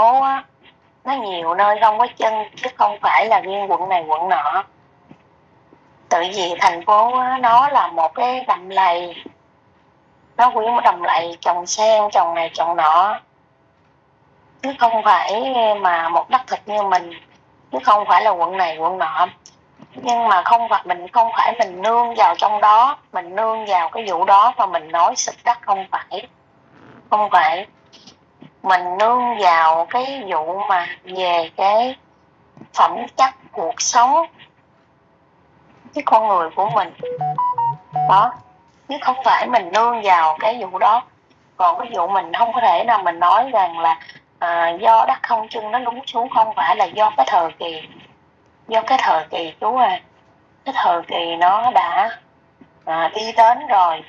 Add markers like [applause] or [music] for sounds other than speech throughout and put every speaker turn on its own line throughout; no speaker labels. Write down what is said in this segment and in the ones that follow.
phố á. Nó nhiều nơi không có chân chứ không phải là riêng quận này quận nọ. Tự vì thành phố á, nó là một cái đầm lầy. Nó quý một đầm lầy trồng sen trồng này trồng nọ. Chứ không phải mà một đất thịt như mình chứ không phải là quận này quận nọ. Nhưng mà không phải mình không phải mình nương vào trong đó mình nương vào cái vụ đó mà mình nói xịt đất không phải. Không phải mình nương vào cái vụ mà về cái phẩm chất cuộc sống cái con người của mình. Đó chứ không phải mình nương vào cái vụ đó. Còn cái vụ mình không có thể nào mình nói rằng là à, do đất không chân nó lúng xuống không phải là do cái thời kỳ do cái thời kỳ chú à. Cái thời kỳ nó đã à, đi đến rồi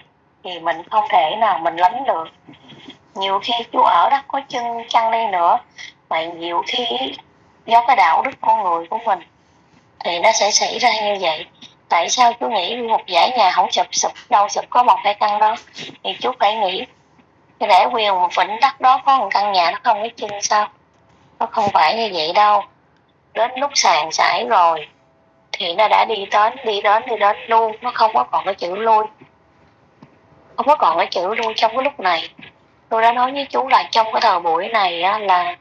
thì mình không thể nào mình lánh được nhiều khi chú ở đất có chân chăng đi nữa, mà nhiều khi do cái đạo đức con người của mình thì nó sẽ xảy ra như vậy. Tại sao chú nghĩ một dãy nhà không sụp sụp, đâu sụp có một hai căn đó? Thì chú phải nghĩ để quyền một vĩnh đất đó có một căn nhà nó không có chân sao? Nó không phải như vậy đâu. Đến lúc sàn sải rồi thì nó đã đi đến đi đến đi đến luôn. Nó không có còn cái chữ lui. Không có còn cái chữ lui trong cái lúc này tôi đã nói với chú là trong cái thời buổi này á, là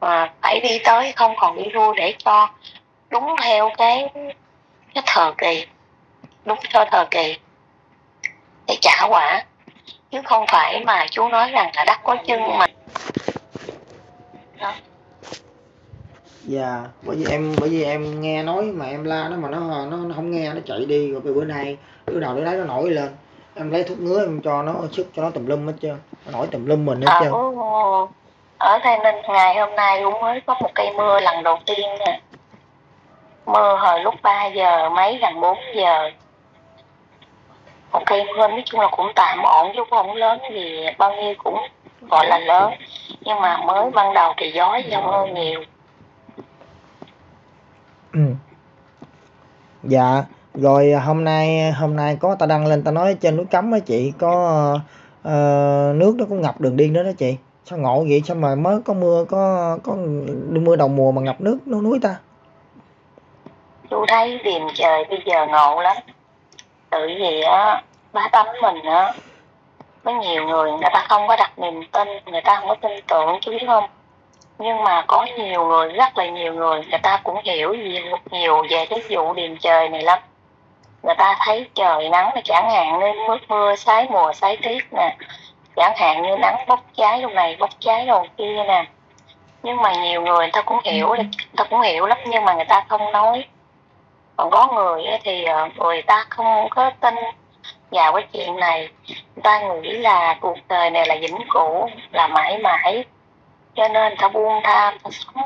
à, phải đi tới không còn đi lui để cho đúng theo cái cái thời kỳ đúng theo thời kỳ để trả quả. Chứ không phải mà chú nói rằng là đất có chân mà. Đó.
Dạ bởi vì em bởi vì em nghe nói mà em la nó mà nó nó, nó không nghe nó chạy đi. Rồi bữa nay đứa nào đứa đấy nó nổi lên. Em lấy thuốc ngứa em cho nó sức cho nó tùm lum hết trơn nổi tùm lum mình hết
ở,
trơn.
ở Tây Ninh ngày hôm nay cũng mới có một cây mưa lần đầu tiên nè. Mưa hồi lúc 3 giờ mấy gần 4 giờ. Một cây mưa nói chung là cũng tạm ổn chứ không lớn gì bao nhiêu cũng gọi là lớn. Nhưng mà mới ban đầu thì gió giông hơn nhiều.
Ừ. dạ rồi hôm nay hôm nay có ta đăng lên ta nói trên núi cấm á chị có uh, nước nó cũng ngập đường đi nữa đó chị. Sao ngộ vậy? Sao mà mới có mưa có có mưa đầu mùa mà ngập nước nó núi ta?
Tôi thấy điềm trời bây giờ ngộ lắm. Tự vì á bá tánh mình á có nhiều người người ta không có đặt niềm tin người ta không có tin tưởng chứ biết không? Nhưng mà có nhiều người rất là nhiều người người ta cũng hiểu nhiều, nhiều về cái vụ điềm trời này lắm người ta thấy trời nắng là chẳng hạn nên mưa mưa sái mùa sái tiết nè chẳng hạn như nắng bốc cháy lúc này bốc cháy đầu kia nè. Nhưng mà nhiều người người ta cũng hiểu người ta cũng hiểu lắm nhưng mà người ta không nói. Còn có người thì ờ, người ta không có tin vào cái chuyện này. Người ta nghĩ là cuộc đời này là vĩnh cửu là mãi mãi. Cho nên người ta buông tha người ta sống.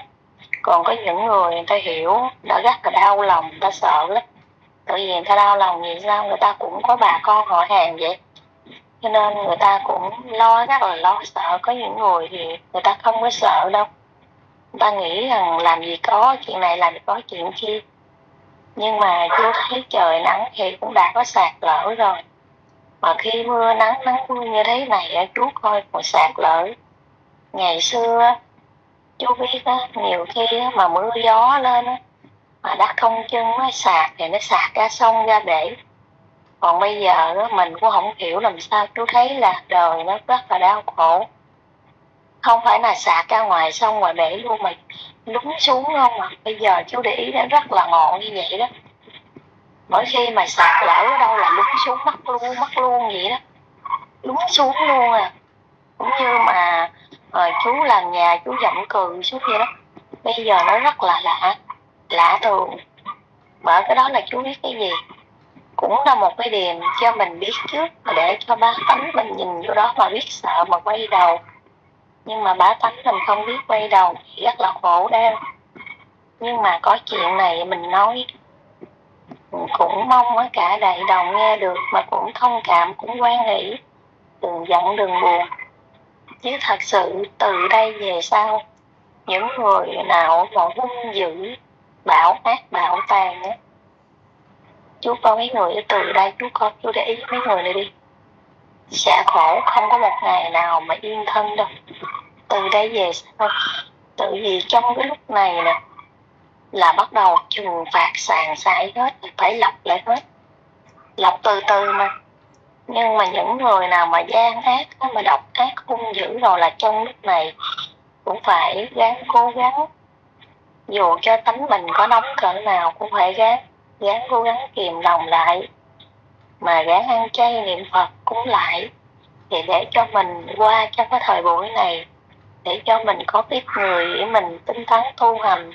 Còn có những người người ta hiểu đã rất là đau lòng người ta sợ lắm tại vì người ta đau lòng vì sao? Người ta cũng có bà con họ hàng vậy. Cho nên người ta cũng lo rất là lo sợ có những người thì người ta không có sợ đâu. Người ta nghĩ rằng làm gì có chuyện này làm gì có chuyện kia. Nhưng mà chưa thấy trời nắng thì cũng đã có sạt lở rồi. Mà khi mưa nắng nắng mưa như thế này chú coi còn sạt lở. Ngày xưa chú biết đó, nhiều khi mà mưa gió lên đó, mà đất không chân nó sạt thì nó sạt ra sông ra để còn bây giờ đó, mình cũng không hiểu làm sao. Chú thấy là đời nó rất là đau khổ. Không phải là sạt ra ngoài sông ngoài bể luôn mà lún xuống không mà bây giờ chú để ý nó rất là ngọn như vậy đó. Mỗi khi mà sạt lở ở đâu là lún xuống mất luôn mất luôn vậy đó. Lún xuống luôn à. Cũng như mà à, chú làm nhà chú giọng cười xuống vậy đó. Bây giờ nó rất là lạ lạ thường. Bởi cái đó là chú biết cái gì? Cũng là một cái điểm cho mình biết trước để cho bá tánh mình nhìn vô đó mà biết sợ mà quay đầu. Nhưng mà bá tánh mình không biết quay đầu thì rất là khổ đau. Nhưng mà có chuyện này mình nói, cũng mong ở cả đại đồng nghe được mà cũng thông cảm, cũng quan hỷ. Đừng giận, đừng buồn. Chứ thật sự từ đây về sau, những người nào mà hung dữ bảo ác bảo tàn á chú có mấy người từ đây, chú có, chú để ý mấy người này đi. Sẽ khổ, không có một ngày nào mà yên thân đâu. Từ đây về sau tự vì trong cái lúc này nè, là bắt đầu trừng phạt sàn sải hết, phải lọc lại hết. Lọc từ từ mà. Nhưng mà những người nào mà gian ác, mà độc ác, hung dữ rồi là trong lúc này cũng phải gắng cố gắng dù cho tánh mình có nóng cỡ nào cũng phải gắng gắng cố gắng kìm lòng lại. Mà gắng ăn chay niệm phật cúng lại. Thì để cho mình qua trong cái thời buổi này, để cho mình có biết người để mình tinh tấn tu hành.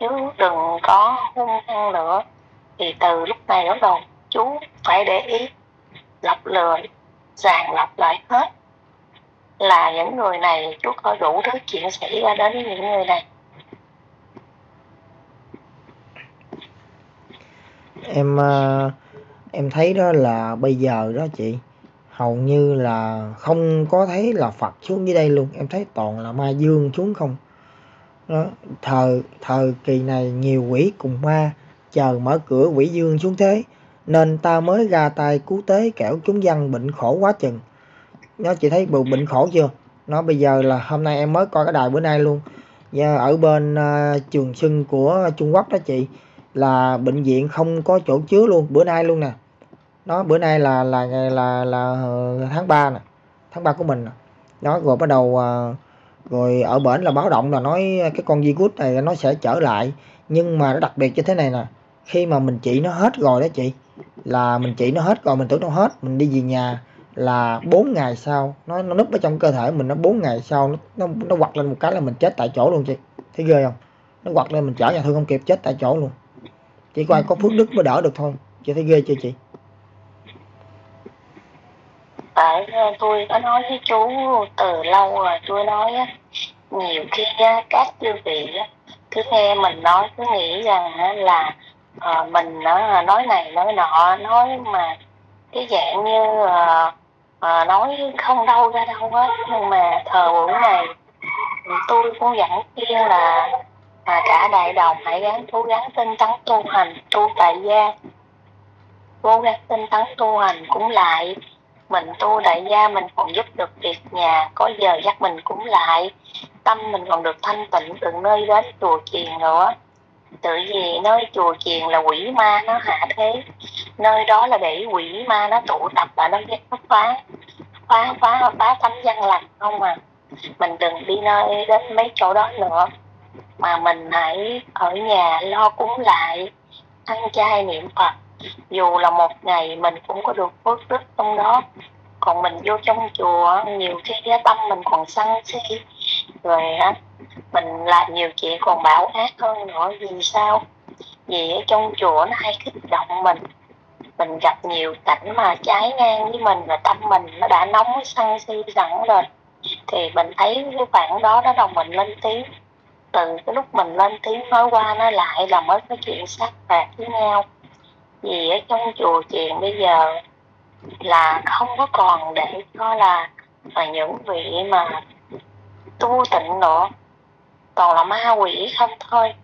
Chứ đừng có hung hăng nữa, thì từ lúc này bắt đầu chú phải để ý lọc lừa, sàng lọc lại hết. Là những người này, chú có đủ thứ chuyện xảy ra đến những người này.
Em ờ, em thấy đó là bây giờ đó chị hầu như là không có thấy là Phật xuống dưới đây luôn. Em thấy toàn là ma dương xuống không? Đó thời thời kỳ này nhiều quỷ cùng ma chờ mở cửa quỷ dương xuống thế nên ta mới ra tay cứu tế kẻo chúng dân bệnh khổ quá chừng. Nó chị thấy bự bệnh khổ chưa? Nó bây giờ là hôm nay em mới coi cái đài bữa nay luôn. Và ở bên uh, trường sưng của Trung Quốc đó chị là bệnh viện không có chỗ chứa luôn bữa nay luôn nè. Nó bữa nay là là là là, là tháng 3 nè tháng 3 của mình nó rồi bắt đầu ờ, rồi ở bển là báo động là nói cái con virus này nó sẽ trở lại. Nhưng mà nó đặc biệt như thế này nè khi mà mình trị nó hết rồi đó chị là mình trị nó hết rồi mình tưởng nó hết mình đi về nhà là 4 ngày sau nó nó núp ở trong cơ thể mình nó 4 ngày sau nó nó, nó quặt lên một cái là mình chết tại chỗ luôn chị. Thấy ghê không? Nó quặt lên mình chở nhà thương không kịp chết tại chỗ luôn chỉ qua có phước đức mới đỡ được thôi. Chị thấy ghê chưa chị?
Tại tôi có nói với chú từ lâu rồi tôi nói á nhiều khi á, các chư vị á, cứ nghe mình nói cứ nghĩ rằng á, là à, mình á, nói này nói nọ nói mà cái dạng như à, à, nói không đâu ra đâu hết nhưng mà thờ buổi này tôi cũng vẫn khuyên là mà cả đại đồng hãy gắng cố gắng tinh tấn tu hành, tu tại gia. Cố gắng tinh tấn tu hành cũng lại. Mình tu đại gia mình còn giúp được việc nhà, có giờ dắt mình cũng lại. Tâm mình còn được thanh tịnh từ nơi đến chùa chiền nữa. Tự vì nơi chùa chiền là quỷ ma nó hạ thế. Nơi đó là để quỷ ma nó tụ tập và nó nó phá. Phá phá phá tấm dân lành không à. Mình đừng đi nơi đến mấy chỗ đó nữa mà mình hãy ở nhà lo cúng lại, ăn chay niệm phật. Dù là một ngày mình cũng có được phước đức trong đó. Còn mình vô trong chùa, nhiều khi tâm mình còn sân si. Rồi á, mình làm nhiều chuyện còn bảo ác hơn nữa, vì sao? Vì ở trong chùa nó hay kích động mình. Mình gặp nhiều cảnh mà trái ngang với mình và tâm mình nó đã nóng sân si sẵn rồi. Thì mình thấy cái khoảng đó đó đồng mình lên tiếng từ cái lúc mình lên tiếng nói qua nói lại là mới có chuyện sát phạt với nhau. Vì ở trong chùa chiền bây giờ là không có còn để cho là là những vị mà tu tịnh nữa toàn là ma quỷ không thôi.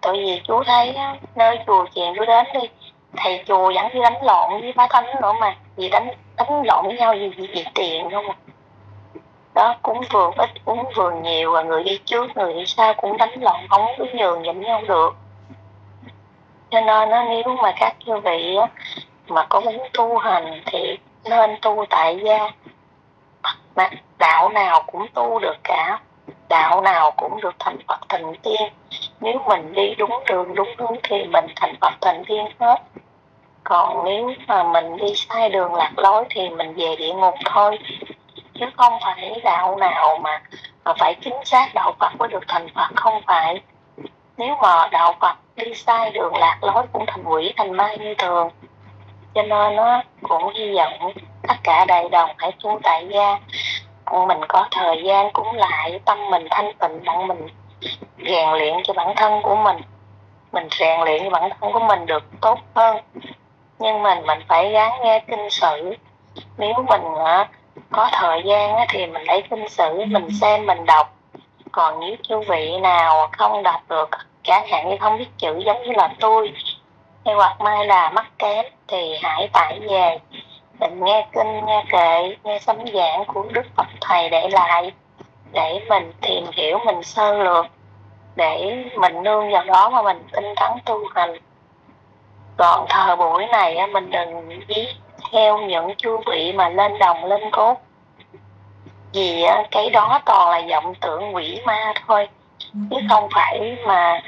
Tại vì chú thấy á, nơi chùa chiền chú đến đi thầy chùa vẫn đi đánh lộn với bá thánh nữa mà. Vì đánh đánh lộn với nhau vì vì, vì tiền không à đó cũng vừa ít cũng vừa nhiều và người đi trước người đi sau cũng đánh lộn không có nhường nhịn nhau được. Cho nên nó nếu mà các như vị á, mà có muốn tu hành thì nên tu tại gia. Mà đạo nào cũng tu được cả đạo nào cũng được thành Phật thành tiên. Nếu mình đi đúng đường đúng hướng thì mình thành Phật thành tiên hết. Còn nếu mà mình đi sai đường lạc lối thì mình về địa ngục thôi chứ không phải đạo nào mà, mà phải chính xác đạo Phật mới được thành Phật không phải. Nếu mà đạo Phật đi sai đường lạc lối cũng thành quỷ thành ma như thường. Cho nên nó cũng hy vọng tất cả đại đồng hãy tu tại gia. Mình có thời gian cũng lại tâm mình thanh tịnh đặng mình rèn luyện cho bản thân của mình. Mình rèn luyện cho bản thân của mình được tốt hơn. Nhưng mình mình phải gắng nghe kinh sử nếu mình có thời gian thì mình lấy kinh sử mình xem mình đọc. Còn nếu chú vị nào không đọc được chẳng hạn như không biết chữ giống như là tôi hay hoặc mai là mắc kém thì hãy tải về. Mình nghe kinh nghe kệ nghe sấm giảng của đức phật thầy để lại để mình tìm hiểu mình sơ lược để mình nương vào đó mà mình tinh tấn tu hành. Còn thời buổi này mình đừng viết theo những chư vị mà lên đồng lên cốt. Vì cái đó toàn là vọng tưởng quỷ ma thôi. Chứ không phải mà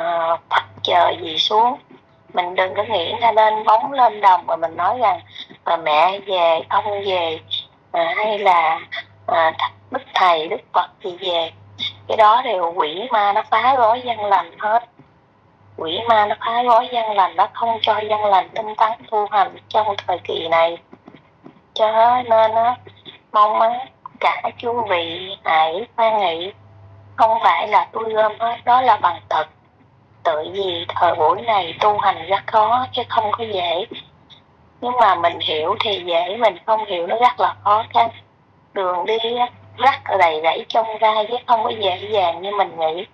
uh, Phật trời gì xuống. Mình đừng có nghĩ ra lên bóng lên đồng mà mình nói rằng mà mẹ về ông về à, hay là à, đức thầy đức phật gì về. Cái đó đều quỷ ma nó phá rối dân lành hết quỷ ma nó phá gói dân lành, nó không cho dân lành tinh tấn tu hành trong thời kỳ này. Cho nên á, mong mắn cả chú vị hãy quan nghĩ không phải là tôi gom hết, đó là bằng tật. Tự vì thời buổi này tu hành rất khó, chứ không có dễ. Nhưng mà mình hiểu thì dễ, mình không hiểu nó rất là khó khăn. Đường đi rất đầy rẫy trong gai chứ không có dễ dàng như mình nghĩ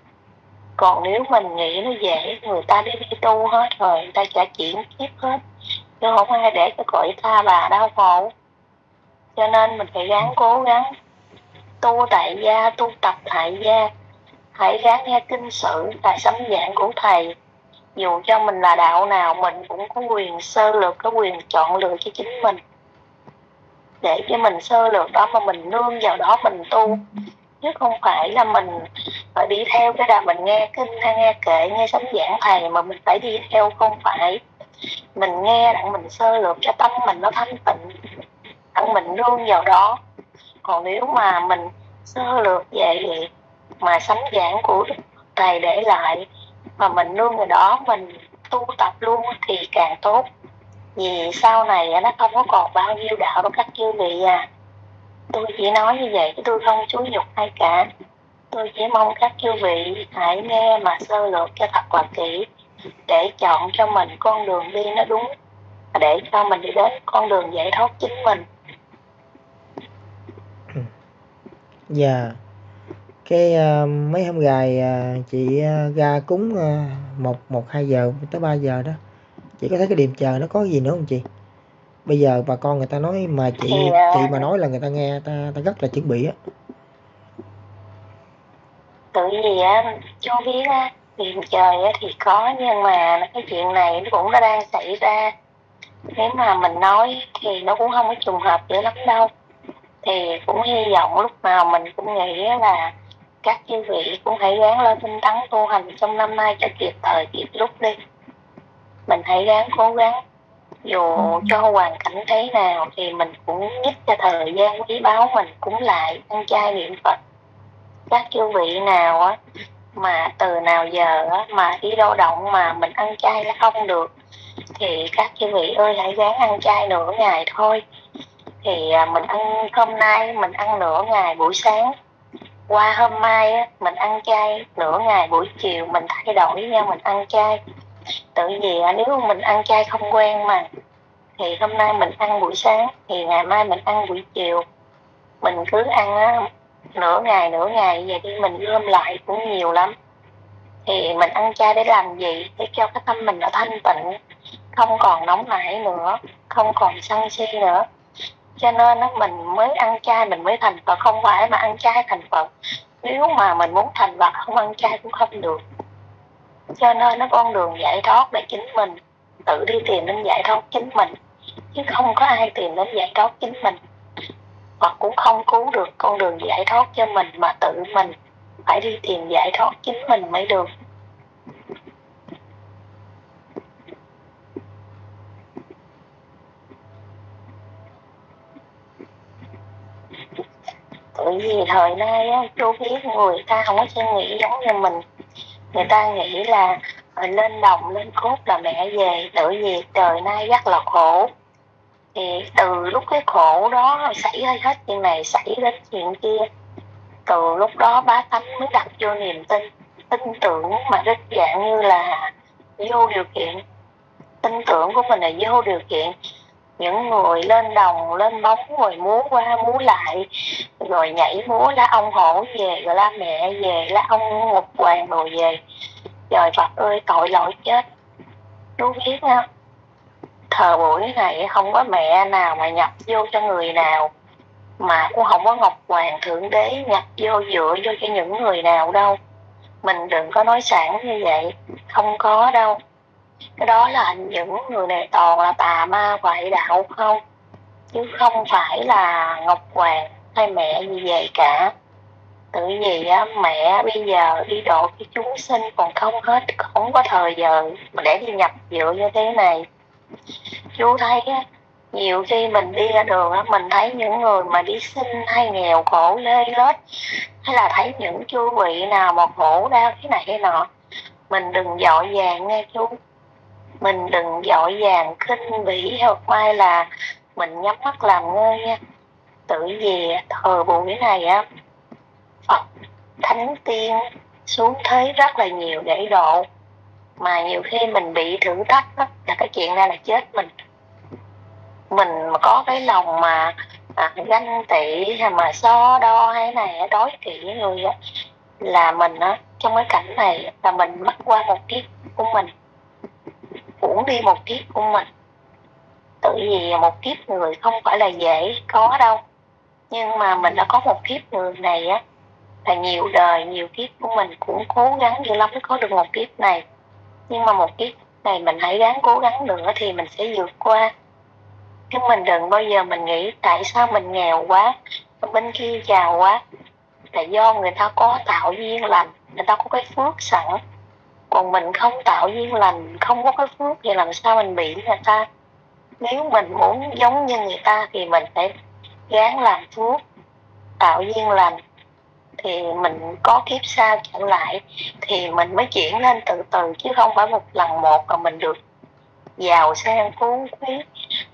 còn nếu mình nghĩ nó dễ, người ta đi đi tu hết rồi, người ta trả chuyển kiếp hết. Chứ không ai để cho cõi ta bà đau khổ. Cho nên mình phải gắng cố gắng tu tại gia, tu tập tại gia. Hãy gắng nghe kinh sử và sấm giảng của thầy. Dù cho mình là đạo nào, mình cũng có quyền sơ lược, có quyền chọn lựa cho chính mình. Để cho mình sơ lược đó mà mình nương vào đó mình tu chứ không phải là mình phải đi theo cái là mình nghe kinh hay nghe kệ, nghe sấm giảng thầy mà mình phải đi theo, không phải. Mình nghe đặng mình sơ lược cho tâm mình nó thanh tịnh, đặng mình luôn vào đó. Còn nếu mà mình sơ lược vậy mà sấm giảng của thầy để lại mà mình luôn vào đó, mình tu tập luôn thì càng tốt. Vì sau này nó không có còn bao nhiêu đạo đâu các chư vị à tôi chỉ nói như vậy chứ tôi không xúi nhục ai cả. Tôi chỉ mong các chư vị hãy nghe mà sơ lược cho thật là kỹ để chọn cho mình con đường đi nó đúng để cho mình đi đến con đường giải thoát chính mình.
Dạ. Yeah. cái uh, mấy hôm gài uh, chị ờ, uh, ra cúng uh, một một hai giờ tới 3 giờ đó. Chị có thấy cái điểm chờ nó có gì nữa không chị? Bây giờ bà con người ta nói mà chị chị mà nói là người ta nghe ta ta rất là chuẩn bị á.
Tự gì á chú biết á điểm trời á thì có nhưng mà cái chuyện này nó cũng đã đang xảy ra. Nếu mà mình nói thì nó cũng không có trùng hợp dữ lắm đâu. Thì cũng hy vọng lúc nào mình cũng nghĩ là các chư vị cũng hãy gắng lên tinh tấn tu hành trong năm nay cho kịp thời kịp lúc đi. Mình hãy gắng cố gắng dù ừ. cho hoàn cảnh thế nào thì mình cũng giúp cho thời gian quý báu mình cũng lại ăn chay niệm phật. Các chư vị nào á mà từ nào giờ á mà đi lao động mà mình ăn chay nó không được thì các chư vị ơi hãy gắng ăn chay nửa ngày thôi. Thì à, mình ăn hôm nay mình ăn nửa ngày buổi sáng qua hôm mai á, mình ăn chay nửa ngày buổi chiều mình thay đổi nha mình ăn chay tự vì à, nếu mình ăn chay không quen mà thì hôm nay mình ăn buổi sáng thì ngày mai mình ăn buổi chiều. Mình cứ ăn á, nửa ngày nửa ngày vậy đi mình gom lại cũng nhiều lắm. Thì mình ăn chay để làm gì? Để cho cái tâm mình nó thanh tịnh không còn nóng nảy nữa không còn sân si nữa. Cho nên nó mình mới ăn chay mình mới thành phật không phải mà ăn chay thành phật. Nếu mà mình muốn thành phật không ăn chay cũng không được cho nên nó con đường giải thoát là chính mình tự đi tìm đến giải thoát chính mình. Chứ không có ai tìm đến giải thoát chính mình. Hoặc cũng không cứu được con đường giải thoát cho mình mà tự mình phải đi tìm giải thoát chính mình mới được. Tự vì thời nay á, chú biết người ta không có suy nghĩ giống như mình người ta nghĩ là ờ, lên đồng lên cốt là mẹ về, tự gì trời nay rất là khổ. Thì từ lúc cái khổ đó xảy ra hết chuyện này xảy đến chuyện kia. Từ lúc đó bá tánh mới đặt vô niềm tin tin tưởng mà rất dạng như là vô điều kiện. Tin tưởng của mình là vô điều kiện những người lên đồng, lên bóng, rồi múa qua, múa lại, rồi nhảy múa lá ông hổ về, rồi la mẹ về, lá ông ngục hoàng rồi về. Trời phật ơi, tội lỗi chết. Chú biết không? Thờ buổi này không có mẹ nào mà nhập vô cho người nào. Mà cũng không có ngọc hoàng thượng đế nhập vô dựa vô cho những người nào đâu. Mình đừng có nói sản như vậy. Không có đâu cái đó là những người này toàn là tà ma ngoại đạo không? Chứ không phải là ngọc hoàng hay mẹ gì vậy cả. Tự vì á, mẹ bây giờ đi độ cái chúng sinh còn không hết không có thời giờ mà để đi nhập dựa như thế này. Chú thấy á, nhiều khi mình đi ra đường á, mình thấy những người mà đi sinh hay nghèo khổ lê lết hay là thấy những chú vị nào mà khổ đau thế này thế nọ mình đừng dội vàng nghe chú mình đừng dội vàng khinh bỉ hoặc mai là mình nhắm mắt làm ngơ nha. Tự về thời buổi này á Phật thánh tiên xuống thế rất là nhiều để độ. Mà nhiều khi mình bị thử thách đó, là cái chuyện này là chết mình. Mình mà có cái lòng mà à, ganh tị hay mà so đo hay này đối kỵ với người á là mình á trong cái cảnh này là mình mất qua một kiếp của mình uổng đi một kiếp của mình. Tự vì một kiếp người không phải là dễ có đâu. Nhưng mà mình đã có một kiếp người này á, là nhiều đời, nhiều kiếp của mình cũng cố gắng dữ lắm mới có được một kiếp này. Nhưng mà một kiếp này mình hãy gắng cố gắng nữa thì mình sẽ vượt qua. Chứ mình đừng bao giờ mình nghĩ tại sao mình nghèo quá, bên kia giàu quá. Là do người ta có tạo duyên lành, người ta có cái phước sẵn còn mình không tạo duyên lành, không có cái phước thì làm sao mình bị người ta? Nếu mình muốn giống như người ta thì mình phải gắng làm phước, tạo duyên lành. Thì mình có kiếp sau trở lại thì mình mới chuyển lên từ từ, chứ không phải một lần một mà mình được giàu sang phú quý.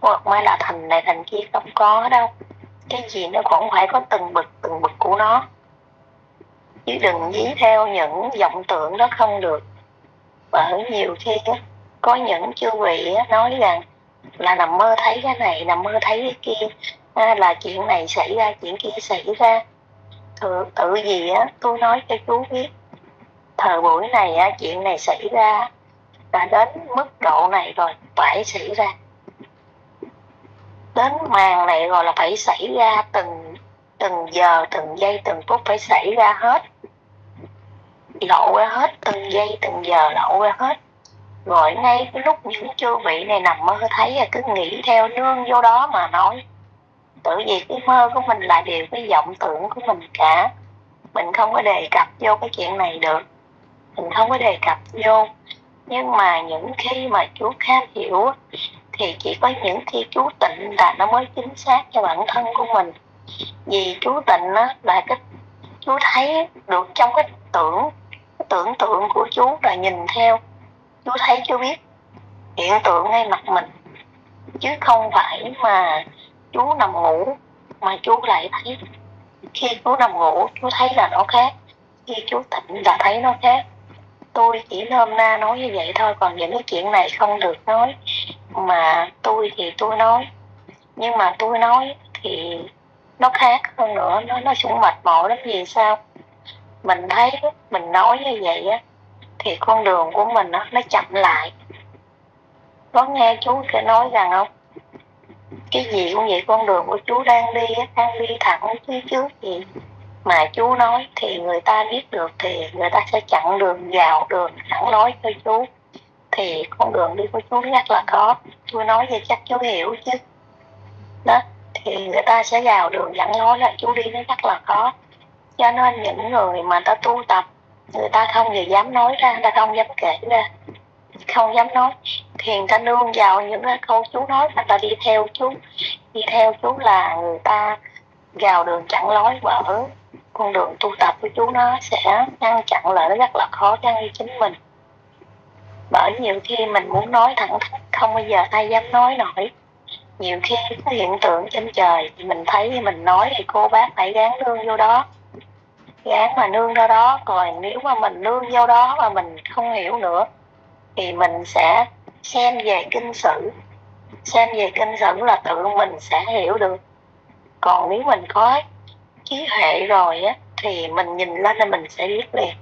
Hoặc mai là thành này, thành kia không có đâu. Cái gì nó cũng phải có từng bậc từng bậc của nó. Chứ đừng dí theo những vọng tưởng đó không được bởi nhiều khi á, có những chư vị á, nói rằng là nằm mơ thấy cái này nằm mơ thấy cái kia à, là chuyện này xảy ra chuyện kia xảy ra. Tự, tự gì á tôi nói cho chú biết thời buổi này á chuyện này xảy ra đã đến mức độ này rồi phải xảy ra. Đến màn này rồi là phải xảy ra từng từng giờ từng giây từng phút phải xảy ra hết lộ ra hết, từng giây, từng giờ lộ ra hết. Rồi ngay cái lúc những chư vị này nằm mơ thấy là cứ nghĩ theo nương vô đó mà nói. Tự vì cái mơ của mình là điều, cái vọng tưởng của mình cả. Mình không có đề cập vô cái chuyện này được. Mình không có đề cập vô. Nhưng mà những khi mà chú khám hiểu thì chỉ có những khi chú tịnh là nó mới chính xác cho bản thân của mình. Vì chú tịnh á là cái chú thấy được trong cái tưởng tưởng tượng của chú là nhìn theo. Chú thấy chú biết, hiện tượng ngay mặt mình. Chứ không phải mà chú nằm ngủ, mà chú lại thấy. Khi chú nằm ngủ, chú thấy là nó khác. Khi chú tỉnh là thấy nó khác. Tôi chỉ nôm na nói như vậy thôi, còn những cái chuyện này không được nói. Mà tôi thì tôi nói. Nhưng mà tôi nói thì nó khác hơn nữa, nó nó cũng mệt mỏi lắm vì sao? Mình thấy, mình nói như vậy á, thì con đường của mình nó nó chậm lại. Có nghe chú sẽ nói rằng không? Cái gì cũng vậy, con đường của chú đang đi đang đi thẳng phía trước gì mà chú nói thì người ta biết được thì người ta sẽ chặn đường vào đường thẳng nói cho chú. Thì con đường đi của chú rất là khó chú nói vậy chắc chú hiểu chứ. Đó, thì người ta sẽ vào đường dẫn nói là chú đi nó rất là khó cho nên những người mà ta tu tập, người ta không gì dám nói ra, người ta không dám kể ra, không dám nói. Thì người ta nương vào những cái câu chú nói người ta đi theo chú đi theo chú là người ta vào đường chặn lối vỡ con đường tu tập của chú nó sẽ ngăn chặn lại, nó rất là khó khăn cho chính mình. Bởi nhiều khi mình muốn nói thẳng thắn, không bao giờ ai dám nói nổi. Nhiều khi có hiện tượng trên trời thì mình thấy mình nói thì cô bác phải gán đương vô đó giá mà nương vô đó. Còn nếu mà mình nương vô đó mà mình không hiểu nữa thì mình sẽ xem về kinh sử. Xem về kinh sử là tự mình sẽ hiểu được. Còn nếu mình có trí huệ rồi á thì mình nhìn lên là mình sẽ biết liền.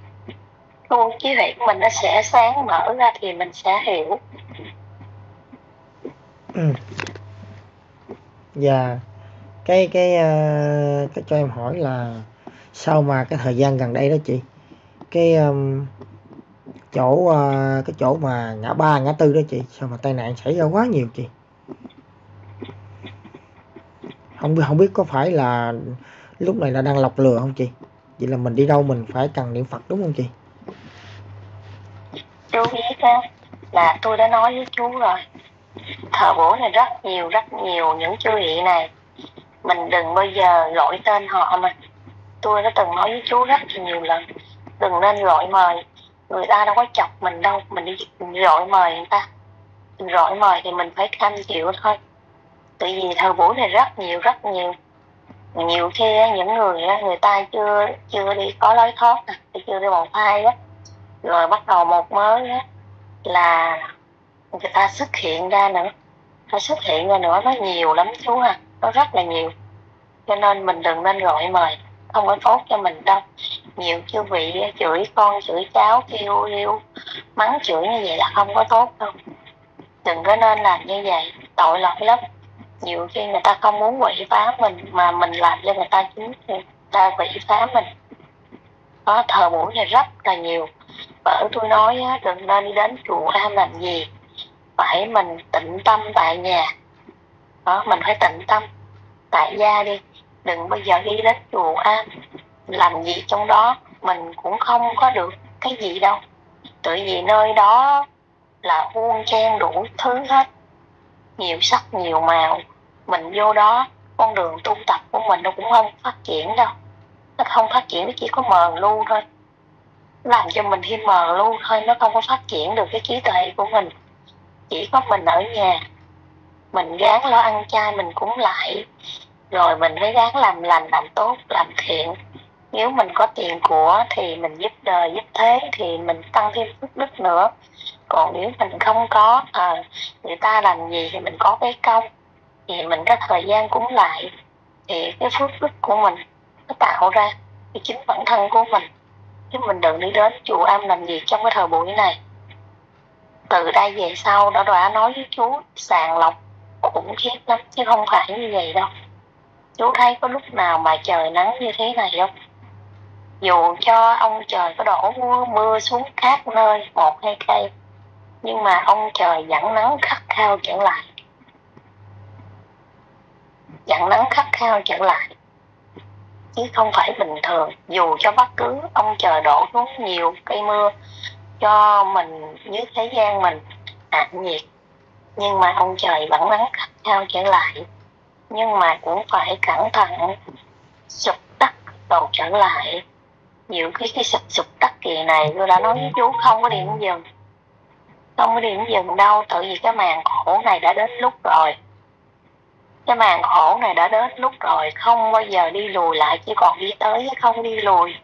Luôn trí huệ của mình nó sẽ sáng mở ra thì mình sẽ hiểu.
Ừ. dạ. Cái cái uh, cái cho em hỏi là sau mà cái thời gian gần đây đó chị? Cái um, chỗ uh, cái chỗ mà ngã ba ngã tư đó chị sao mà tai nạn xảy ra quá nhiều chị? Không biết không biết có phải là lúc này là đang lọc lừa không chị? Vậy là mình đi đâu mình phải cần niệm phật đúng không chị?
Chú biết á là tôi đã nói với chú rồi. Thờ bổ này rất nhiều rất nhiều những chư vị này. Mình đừng bao giờ gọi tên họ mà tôi đã từng nói với chú rất là nhiều lần đừng nên gọi mời người ta đâu có chọc mình đâu mình đi mình gọi mời người ta. Mình gọi mời thì mình phải cam chịu thôi. Tại vì thời buổi này rất nhiều rất nhiều. Nhiều khi những người người ta chưa chưa đi có lối thoát chưa đi một thai, á. Rồi bắt đầu một mới á, là người ta xuất hiện ra nữa. Nó xuất hiện ra nữa nó nhiều lắm chú à nó rất là nhiều. Cho nên mình đừng nên gọi mời không có tốt cho mình đâu. Nhiều chư vị chửi con, chửi cháu, kêu yêu mắng chửi như vậy là không có tốt đâu. Đừng có nên làm như vậy, tội lỗi lắm. Nhiều khi người ta không muốn quậy phá mình, mà mình làm cho người ta chính người ta quậy phá mình. Có thờ buổi này rất là nhiều. Bởi tôi nói đừng nên đi đến chùa am làm gì, phải mình tịnh tâm tại nhà. Đó, mình phải tịnh tâm tại gia đi đừng bây giờ đi đến chùa am làm gì trong đó, mình cũng không có được cái gì đâu. Tự vì nơi đó là vuông trang đủ thứ hết. Nhiều sắc, nhiều màu. Mình vô đó, con đường tu tập của mình nó cũng không phát triển đâu. Nó không phát triển, nó chỉ có mờ lu thôi. Làm cho mình thêm mờ lu thôi, nó không có phát triển được cái trí tuệ của mình. Chỉ có mình ở nhà. Mình gán lo ăn chay, mình cũng lại rồi mình mới ráng làm lành làm tốt làm thiện. Nếu mình có tiền của thì mình giúp đời giúp thế thì mình tăng thêm phước đức nữa. Còn nếu mình không có à, người ta làm gì thì mình có cái công. Thì mình có thời gian cúng lại thì cái phước đức của mình nó tạo ra cái chính bản thân của mình. Chứ mình đừng đi đến chùa am làm gì trong cái thời buổi này. Từ đây về sau đã đã nói với chú sàng lọc khủng khiếp lắm chứ không phải như vậy đâu chú thấy có lúc nào mà trời nắng như thế này không? Dù cho ông trời có đổ mưa, mưa xuống các nơi một hai cây nhưng mà ông trời vẫn nắng khắc khao trở lại. Vẫn nắng khắc khao trở lại. Chứ không phải bình thường. Dù cho bất cứ ông trời đổ xuống nhiều cây mưa cho mình với thế gian mình hạ nhiệt nhưng mà ông trời vẫn nắng khắc khao trở lại nhưng mà cũng phải cẩn thận sụp đất đầu trở lại. Nhiều cái cái sụp sụp đất kỳ này tôi đã nói với chú không có điểm dừng. Không có điểm dừng đâu tại vì cái màn khổ này đã đến lúc rồi. Cái màn khổ này đã đến lúc rồi không bao giờ đi lùi lại chỉ còn đi tới chứ không đi lùi.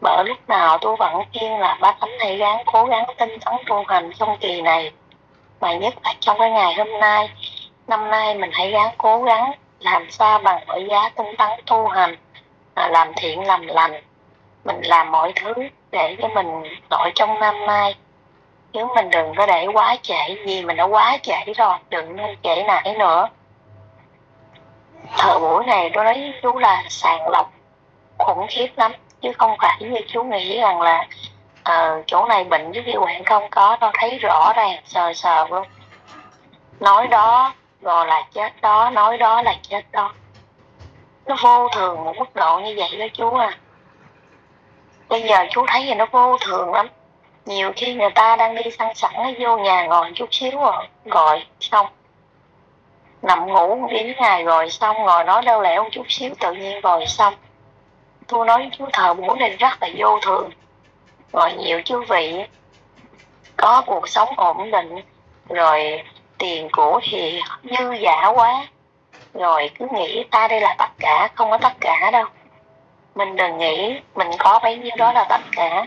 Bởi lúc nào tôi vẫn khuyên là ba tánh hãy gắng cố gắng tinh tấn tu hành trong kỳ này. Mà nhất là trong cái ngày hôm nay năm nay mình hãy gắng cố gắng làm sao bằng mọi giá tinh tấn tu hành à, làm thiện làm lành. Mình làm mọi thứ để cho mình nội trong năm nay. Chứ mình đừng có để quá trễ gì mình đã quá trễ rồi đừng nên trễ nải nữa. Thời buổi này tôi nói chú là sàng lọc khủng khiếp lắm chứ không phải như chú nghĩ rằng là uh, chỗ này bệnh với vi quản không có đâu thấy rõ ràng sờ sờ luôn nói đó rồi là chết đó, nói đó là chết đó. Nó vô thường một mức độ như vậy đó chú à. Bây giờ chú thấy thì nó vô thường lắm. Nhiều khi người ta đang đi săn sẵn nó vô nhà ngồi chút xíu à, rồi gọi xong. Nằm ngủ đến ngày rồi xong, ngồi nói đâu lẻo chút xíu tự nhiên rồi xong. Tôi nói chú thờ bố nên rất là vô thường. Rồi nhiều chú vị có cuộc sống ổn định, rồi tiền của thì dư giả quá. Rồi cứ nghĩ ta đây là tất cả, không có tất cả đâu. Mình đừng nghĩ mình có bấy nhiêu đó là tất cả.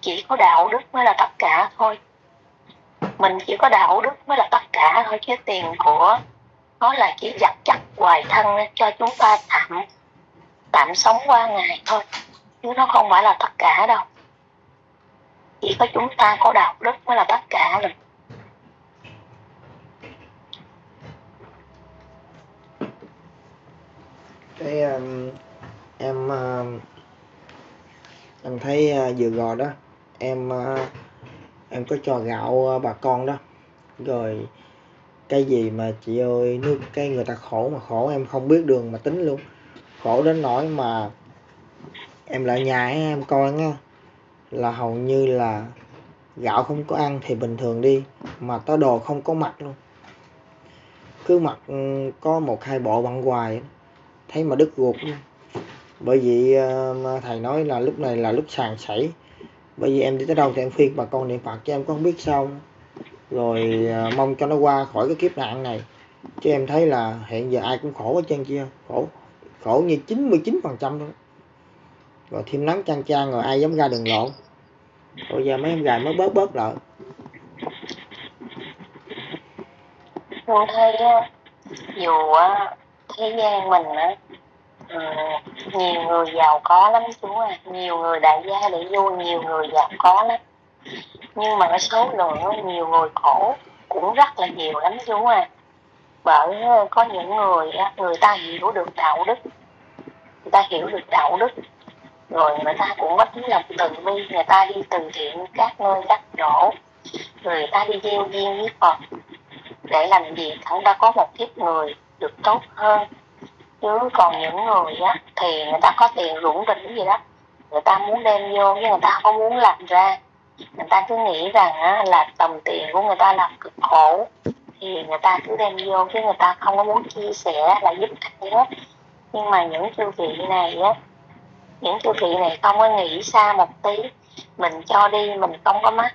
Chỉ có đạo đức mới là tất cả thôi. Mình chỉ có đạo đức mới là tất cả thôi, chứ tiền của nó là chỉ giặt chắc hoài thân cho chúng ta tạm tạm sống qua ngày thôi, chứ nó không phải là tất cả đâu. Chỉ có chúng ta có đạo đức mới là tất cả rồi.
Cái um, em uh, em thấy uh, vừa rồi đó em uh, em có cho gạo uh, bà con đó. Rồi cái gì mà chị ơi nước cái người ta khổ mà khổ em không biết đường mà tính luôn. Khổ đến nỗi mà em lại nhà em coi nha là hầu như là gạo không có ăn thì bình thường đi mà tới đồ không có mặt luôn. Cứ mặc um, có một hai bộ bằng hoài thấy mà đứt ruột luôn. Bởi vì ờ, thầy nói là lúc này là lúc sàn sảy. Bởi vì em đi tới đâu thì em khuyên bà con niệm phật cho em có không biết sao. Rồi ờ, mong cho nó qua khỏi cái kiếp nạn này. Chứ em thấy là hiện giờ ai cũng khổ hết trơn chưa khổ khổ như 99 phần trăm luôn. Rồi thêm nắng chang chang rồi ai dám ra đường lộn bây giờ mấy em gài mới bớt bớt lại.
Con thấy á dù á thế gian mình á ừ, nhiều người giàu có lắm chú à. Nhiều người đại gia để vô nhiều người giàu có lắm. Nhưng mà cái số lượng nhiều người khổ cũng rất là nhiều lắm chú à. Bởi ờ, có những người á người ta hiểu được đạo đức. Người ta hiểu được đạo đức. Rồi người ta cũng có tính lòng từ bi. Người ta đi từ thiện các nơi các chỗ. Người ta đi gieo duyên với phật. Để làm gì? Chúng ta có một kiếp người được tốt hơn. Chứ còn những người á thì người ta có tiền rủng rỉnh gì đó người ta muốn đem vô nhưng người ta không muốn làm ra. Người ta cứ nghĩ rằng á, là tầm tiền của người ta làm cực khổ thì người ta cứ đem vô chứ người ta không có muốn chia sẻ là giúp ai hết. Nhưng mà những chư vị này á những chư vị này không có nghĩ xa một tí mình cho đi mình không có mất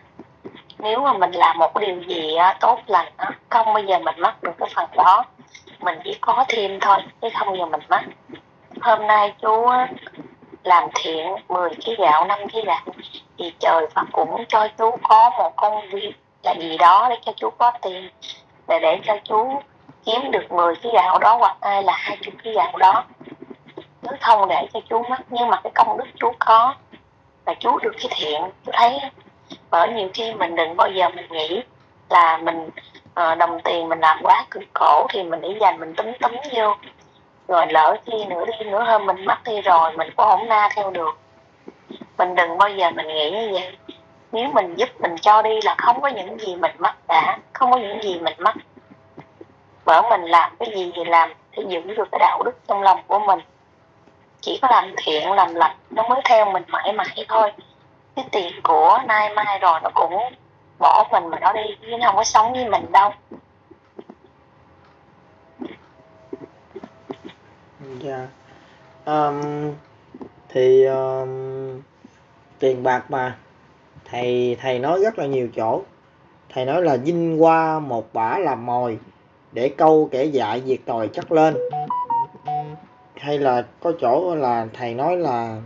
nếu mà mình làm một điều gì á, tốt lành á, không bao giờ mình mất được cái phần đó mình chỉ có thêm thôi chứ không bao giờ mình mất. Hôm nay chú á, làm thiện 10 kg gạo 5 kg gạo thì trời Phật cũng cho chú có một công việc là gì đó để cho chú có tiền để để cho chú kiếm được 10 kg gạo đó hoặc ai là 20 kg gạo đó. Chứ không để cho chú mất nhưng mà cái công đức chú có là chú được cái thiện chú thấy. Bởi nhiều khi mình đừng bao giờ mình nghĩ là mình Ờ, đồng tiền mình làm quá cực khổ thì mình để dành mình tính tính vô. Rồi lỡ chi nữa đi, nữa hơn mình mất đi rồi, mình cũng không na theo được. Mình đừng bao giờ mình nghĩ như vậy. Nếu mình giúp mình cho đi là không có những gì mình mất cả, không có những gì mình mất. Bởi mình làm cái gì thì làm để giữ được cái đạo đức trong lòng của mình. Chỉ có làm thiện, làm lành nó mới theo mình mãi mãi thôi. Cái tiền của nay mai rồi nó cũng bỏ mình mà nó đi chứ nó không có sống với mình đâu.
Dạ. Um, thì um, tiền bạc mà thầy thầy nói rất là nhiều chỗ. Thầy nói là dinh qua một bả làm mồi để câu kẻ dại diệt tòi chắc lên. Hay là có chỗ là thầy nói là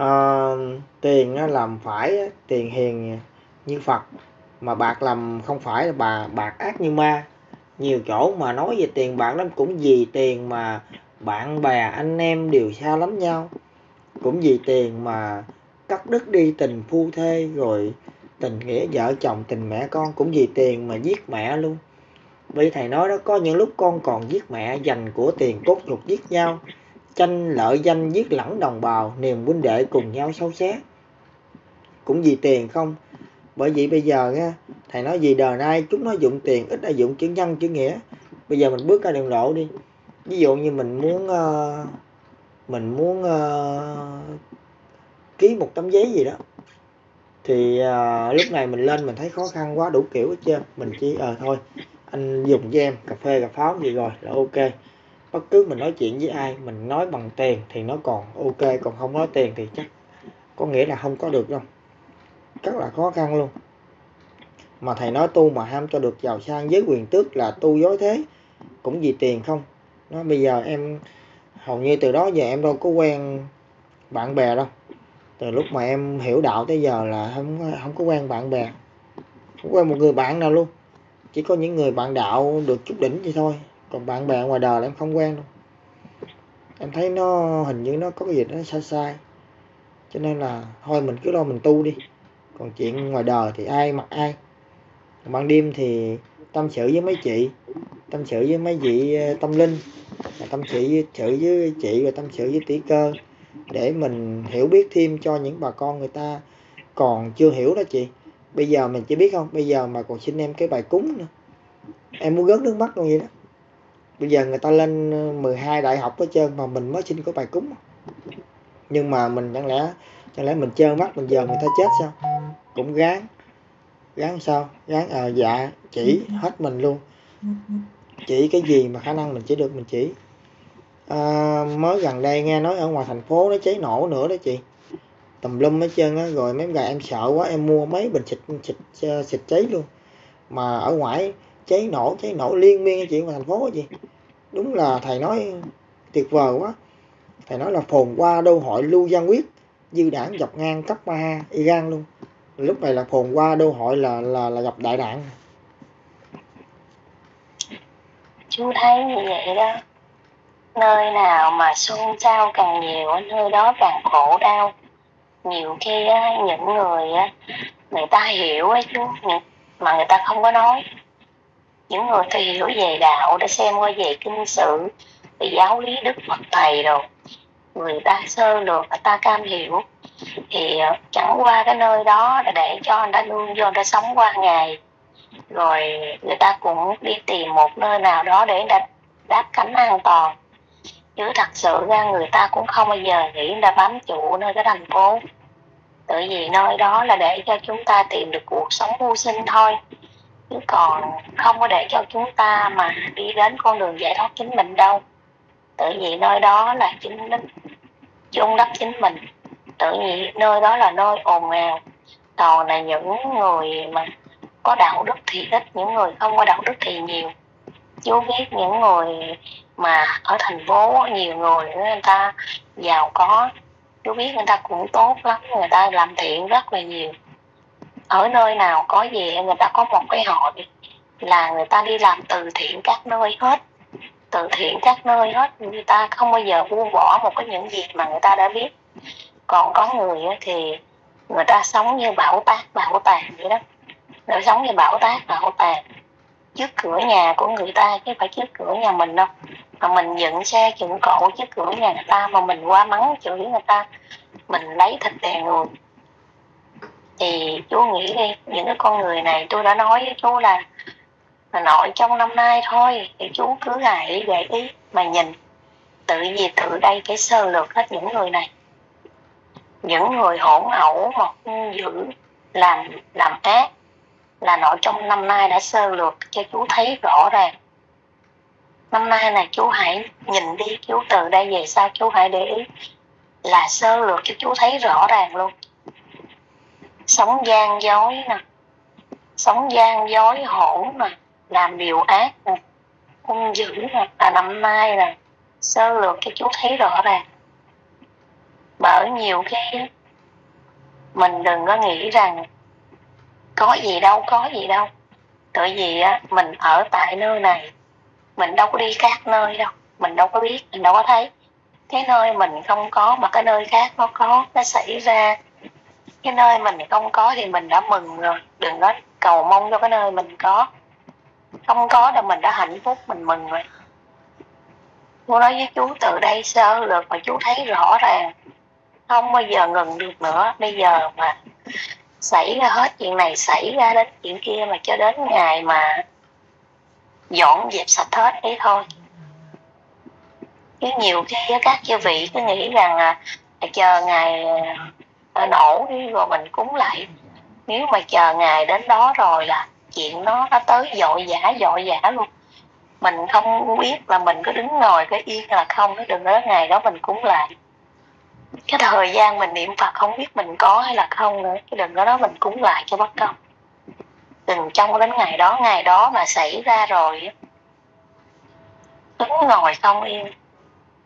à, tiền làm phải tiền hiền như phật mà bạc làm không phải là bà bạc ác như ma. Nhiều chỗ mà nói về tiền bạc lắm cũng vì tiền mà bạn bè anh em đều xa lắm nhau. Cũng vì tiền mà cắt đứt đi tình phu thê rồi tình nghĩa vợ chồng tình mẹ con cũng vì tiền mà giết mẹ luôn. Vì thầy nói đó có những lúc con còn giết mẹ dành của tiền cốt nhục giết nhau tranh lợi danh giết lẫn đồng bào niềm huynh đệ cùng nhau sâu xé cũng vì tiền không? Bởi vì bây giờ nghe thầy nói gì đời nay chúng nó dụng tiền ít là dụng chữ nhân chữ nghĩa. Bây giờ mình bước ra đường lộ đi. Ví dụ như mình muốn uh, mình muốn uh, ký một tấm giấy gì đó thì uh, lúc này mình lên mình thấy khó khăn quá đủ kiểu hết trơn. Mình chỉ ờ uh, thôi anh dùng với em cà phê cà pháo gì rồi là ok bất cứ mình nói chuyện với ai, mình nói bằng tiền thì nó còn ok, còn không nói tiền thì chắc có nghĩa là không có được đâu. Rất là khó khăn luôn. Mà thầy nói tu mà ham cho được giàu sang với quyền tước là tu dối thế, cũng vì tiền không? Nó bây giờ em, hầu như từ đó giờ em đâu có quen bạn bè đâu. Từ lúc mà em hiểu đạo tới giờ là không không có quen bạn bè. Không quen một người bạn nào luôn. Chỉ có những người bạn đạo được chút đỉnh vậy thôi còn bạn bè ngoài đời là em không quen đâu. Em thấy nó, hình như nó có cái gì đó sai sai. Cho nên là, thôi mình cứ lo mình tu đi. Còn chuyện ngoài đời thì ai mặc ai. Ban đêm thì tâm sự với mấy chị. Tâm sự với mấy vị ờ, tâm linh. Và tâm sự với sự với chị và tâm sự với tỷ cơ. Để mình hiểu biết thêm cho những bà con người ta còn chưa hiểu đó chị. Bây giờ mình chỉ biết không? Bây giờ mà còn xin em cái bài cúng nữa. Em muốn gớt nước mắt luôn vậy đó bây giờ người ta lên ờ, 12 đại học hết trơn mà mình mới xin có bài cúng. Nhưng mà mình chẳng lẽ chẳng lẽ mình chơi mắt mình giờ người ta chết sao? Cũng gán gán sao? Gán à, dạ chỉ hết mình luôn. Chỉ cái gì mà khả năng mình chỉ được mình chỉ. À, mới gần đây nghe nói ở ngoài thành phố nó cháy nổ nữa đó chị. Tùm lum hết trơn á rồi mấy gà em sợ quá em mua mấy bình xịt xịt xịt, xịt cháy luôn. Mà ở ngoài cháy nổ cháy nổ liên miên chuyện mà thành phố á chị đúng là thầy nói tuyệt vời quá. Thầy nói là phồn qua đô hội lưu giang quyết dư đảng dọc ngang cấp ba Iran luôn. Lúc này là phồn qua đô hội là là là gặp đại nạn
chú thấy như vậy đó. Nơi nào mà xôn xao càng nhiều nơi đó càng khổ đau. Nhiều khi á, những người á, người ta hiểu ấy chú mà người ta không có nói những người ta hiểu về đạo đã xem qua về kinh sử về giáo lý đức phật thầy rồi. Người ta sơ lược và ta cam hiểu. Thì ờ, chẳng qua cái nơi đó là để cho người ta luôn vô người ta sống qua ngày. Rồi người ta cũng đi tìm một nơi nào đó để đáp, đáp cánh an toàn. Chứ thật sự ra người ta cũng không bao giờ nghĩ là bám trụ nơi cái thành phố. Tại vì nơi đó là để cho chúng ta tìm được cuộc sống mưu sinh thôi chứ còn không có để cho chúng ta mà đi đến con đường giải thoát chính mình đâu. Tự vì nơi đó là chính chung đắp chính mình. Tự vì nơi đó là nơi ồn ào. Toàn là những người mà có đạo đức thì ít, những người không có đạo đức thì nhiều. Chú biết những người mà ở thành phố, nhiều người người ta giàu có. Chú biết người ta cũng tốt lắm, người ta làm thiện rất là nhiều ở nơi nào có gì người ta có một cái hội là người ta đi làm từ thiện các nơi hết. Từ thiện các nơi hết, người ta không bao giờ buông bỏ một cái những gì mà người ta đã biết. Còn có người thì người ta sống như bảo tác bảo tàng vậy đó. Người sống như bảo tác bảo tàng. Trước cửa nhà của người ta chứ phải trước cửa nhà mình đâu. Mà mình dựng xe, dựng cộ trước cửa nhà người ta mà mình qua mắng chửi người ta, mình lấy thịt đè người thì chú nghĩ đi, những cái con người này tôi đã nói với chú là mà nội trong năm nay thôi, thì chú cứ hãy gợi ý mà nhìn. Tự gì tự đây cái sơ lược hết những người này. Những người hỗn ẩu mà dữ, làm làm ác, là nội trong năm nay đã sơ lược cho chú thấy rõ ràng. Năm nay này chú hãy nhìn đi, chú từ đây về sau chú hãy để ý là sơ lược cho chú thấy rõ ràng luôn sống gian dối nè. Sống gian dối hỗn nè. Làm điều ác nè. Hung dữ nè. À, Là năm nay nè. Sơ lược cho chú thấy rõ ràng. Bởi nhiều khi, mình đừng có nghĩ rằng có gì đâu, có gì đâu. Tại vì á, mình ở tại nơi này, mình đâu có đi các nơi đâu. Mình đâu có biết, mình đâu có thấy. Cái nơi mình không có mà cái nơi khác nó có, nó xảy ra cái nơi mình không có thì mình đã mừng rồi. Đừng có cầu mong cho cái nơi mình có. Không có là mình đã hạnh phúc, mình mừng rồi. Cô nói với chú, từ đây sơ lược mà chú thấy rõ ràng. Không bao giờ ngừng được nữa. Bây giờ mà xảy ra hết chuyện này, xảy ra đến chuyện kia mà cho đến ngày mà dọn dẹp sạch hết ấy thôi. Chứ nhiều khi các chư vị cứ nghĩ rằng là chờ ngày à, nổ đi rồi mình cúng lại. Nếu mà chờ ngày đến đó rồi là chuyện nó nó tới dội giả dội giả luôn. Mình không biết là mình có đứng ngồi cái yên là không, nó đừng đến ngày đó mình cúng lại. Cái thời gian mình niệm phật không biết mình có hay là không nữa cái đừng có đó mình cúng lại cho bất công. Đừng trong đến ngày đó ngày đó mà xảy ra rồi đứng ngồi không yên,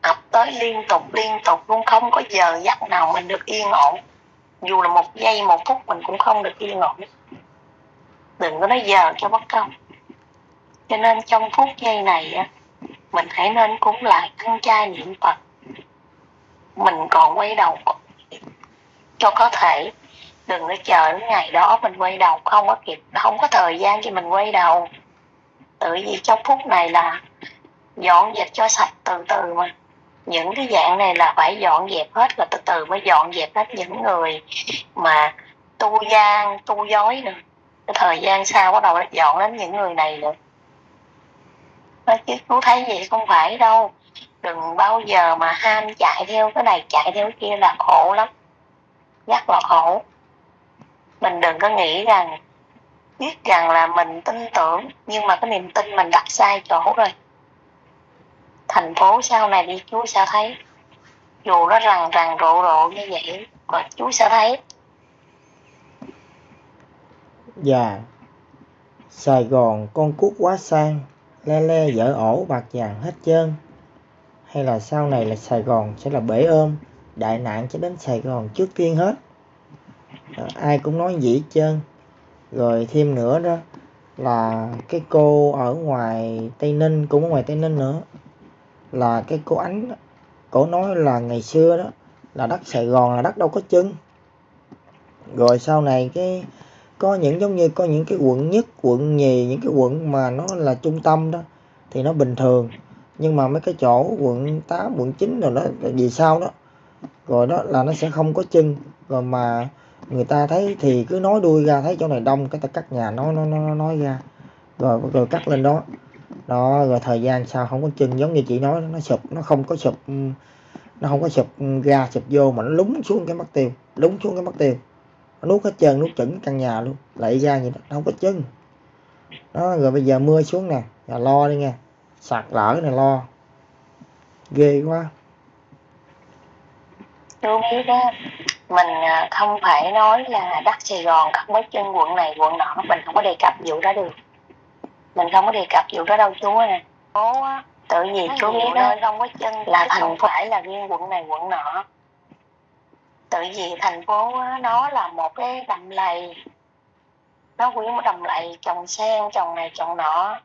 ập tới liên tục liên tục luôn, không có giờ giấc nào mình được yên ổn dù là một giây, một phút mình cũng không được yên ổn đừng có nói giờ cho bất công. Cho nên trong phút giây này á, mình hãy nên cúng lại ăn chay niệm phật. Mình còn quay đầu cho có thể. Đừng có chờ đến ngày đó mình quay đầu, không có kịp, không có thời gian cho mình quay đầu. Tự vì trong phút này là dọn dẹp cho sạch từ từ mà những cái dạng này là phải dọn dẹp hết và từ từ mới dọn dẹp hết những người mà tu gian, tu dối nữa. Cái thời gian sau bắt đầu dọn đến những người này nữa. Nói chứ chú thấy vậy không phải đâu. Đừng bao giờ mà ham chạy theo cái này, chạy theo cái kia là khổ lắm. Rất là khổ. Mình đừng có nghĩ rằng, biết rằng là mình tin tưởng, nhưng mà cái niềm tin mình đặt sai chỗ rồi thành phố sau này đi, chú sẽ thấy. Dù nó rằng rằng rộ rộ như vậy, mà chú sẽ thấy.
Dạ. Sài Gòn, con cút quá sang, Le le dở ổ bạc vàng hết trơn. Hay là sau này là Sài Gòn sẽ là bể ôm, Đại nạn sẽ đến Sài Gòn trước tiên hết. Ờ, ai cũng nói vậy hết trơn Rồi thêm nữa đó, Là cái cô ở ngoài Tây Ninh, Cũng ở ngoài Tây Ninh nữa. Là cái cô Ánh đó, Cổ nói là ngày xưa đó Là đất Sài Gòn là đất đâu có chân. Rồi sau này cái có những giống như có những cái quận nhất quận nhì những cái quận mà nó là trung tâm đó thì nó bình thường. Nhưng mà mấy cái chỗ quận 8 quận 9 rồi đó vì sao đó? Rồi đó là nó sẽ không có chân. Rồi mà người ta thấy thì cứ nói đuôi ra thấy chỗ này đông cái ta cắt nhà nó nó nó nói ra. Rồi rồi cắt lên đó đó, rồi thời gian sau không có chân, giống như chị nói, nó sụp, nó không có sụp ừ, nó không có sụp ừ, ra sụp vô mà nó lúng xuống cái mắt tiêu lúng xuống cái mắt tiêu. Nó nuốt hết trơn, nuốt chửng căn nhà luôn lại ra gì đó, nó không có chân. Đó, rồi bây giờ mưa xuống nè là lo đi nha, sạt lở này lo. Ghê quá.
Tôi biết đó mình à, không phải nói là đất Sài Gòn không có chân, quận này, quận nọ, mình không có đề cập vụ đó được mình không có đề cập vụ đó đâu chú nè. Phố á. Tự vì chú biết đó. không có chân là thành phải là riêng quận này quận nọ. Tự vì thành phố á, nó là một cái đầm lầy. Nó quyến một đầm lầy trồng sen trồng này trồng nọ.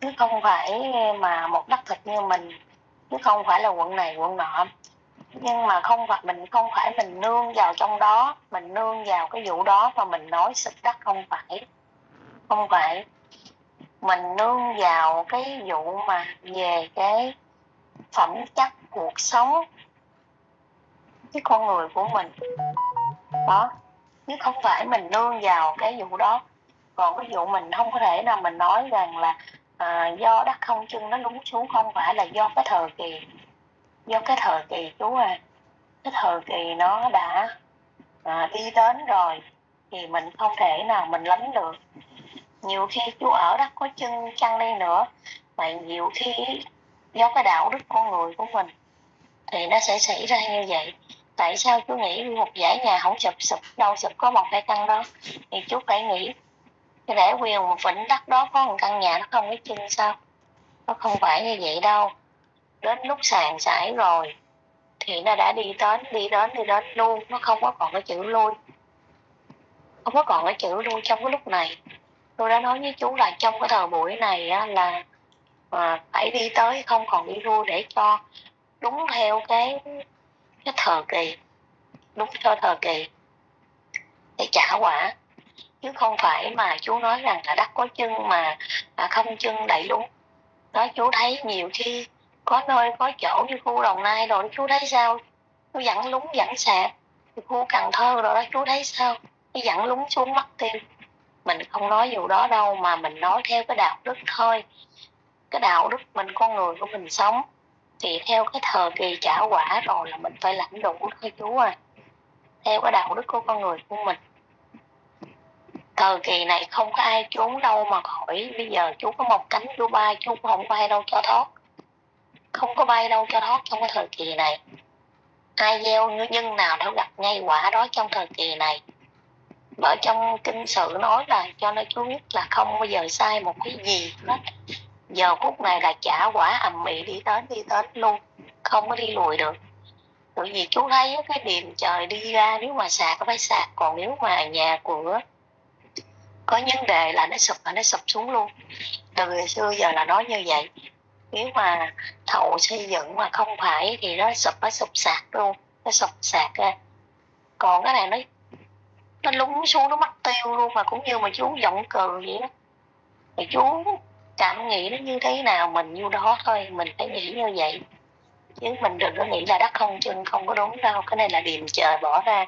Chứ không phải mà một đất thịt như mình. Chứ không phải là quận này quận nọ. Nhưng mà không phải mình không phải mình nương vào trong đó. Mình nương vào cái vụ đó mà mình nói sụp đất không phải. Không phải mình nương vào cái vụ mà về cái phẩm chất cuộc sống cái con người của mình. Đó chứ không phải mình nương vào cái vụ đó. Còn cái vụ mình không có thể nào mình nói rằng là à, do đất không chân nó lún xuống không phải là do cái thời kỳ do cái thời kỳ chú à cái thời kỳ nó đã à, đi đến rồi thì mình không thể nào mình lánh được nhiều khi chú ở đó có chân chăng đi nữa, mà nhiều khi do cái đạo đức con người của mình thì nó sẽ xảy ra như vậy. Tại sao chú nghĩ một giải nhà không sụp sụp, đâu sụp có một cái căn đó? Thì chú phải nghĩ để quyền một vĩnh đất đó có một căn nhà nó không có chân sao? Nó không phải như vậy đâu. Đến lúc sàn sải rồi thì nó đã đi đến đi đến đi đến luôn, nó không có còn cái chữ lui. Không có còn cái chữ lui trong cái lúc này tôi đã nói với chú là trong cái thời buổi này á, là à, phải đi tới không còn đi lui để cho đúng theo cái cái thời kỳ đúng theo thời kỳ để trả quả. Chứ không phải mà chú nói rằng là đất có chân mà à, không chân đầy đúng. Đó chú thấy nhiều khi có nơi có chỗ như khu đồng nai rồi chú thấy sao? Nó dẫn lúng dẫn sạc. Khu cần thơ rồi đó chú thấy sao? Nó dẫn lúng xuống mất tiêu mình không nói dù đó đâu, mà mình nói theo cái đạo đức thôi. Cái đạo đức mình, con người của mình sống thì theo cái thời kỳ trả quả rồi là mình phải lãnh đủ thôi chú à theo cái đạo đức của con người của mình. Thời kỳ này không có ai trốn đâu mà khỏi. Bây giờ chú có một cánh chú bay chú không bay đâu cho thoát. Không có bay đâu cho thoát trong cái thời kỳ này. Ai gieo nhân nào đã gặp ngay quả đó trong thời kỳ này bởi trong kinh sử nói là cho nó chú biết là không bao giờ sai một cái gì. Hết giờ phút này là trả quả ầm ĩ đi tới đi tới luôn. Không có đi lùi được. Bởi vì chú thấy cái điểm trời đi ra, nếu mà sạc phải sạc. Còn nếu mà nhà cửa có vấn đề là nó sụp, là nó sụp xuống luôn. Từ ngày xưa giờ là nói như vậy. Nếu mà thầu xây dựng mà không phải thì nó sụp nó sụp sạc luôn. Nó sụp sạc ra. Còn cái này nó nó lúng xuống, nó mất tiêu luôn mà cũng như mà chú giọng cừ vậy đó. Thì chú cảm nghĩ nó như thế nào mình như đó thôi, mình phải nghĩ như vậy. Chứ mình đừng có nghĩ là đất không chân không có đúng đâu, cái này là điềm trời bỏ ra.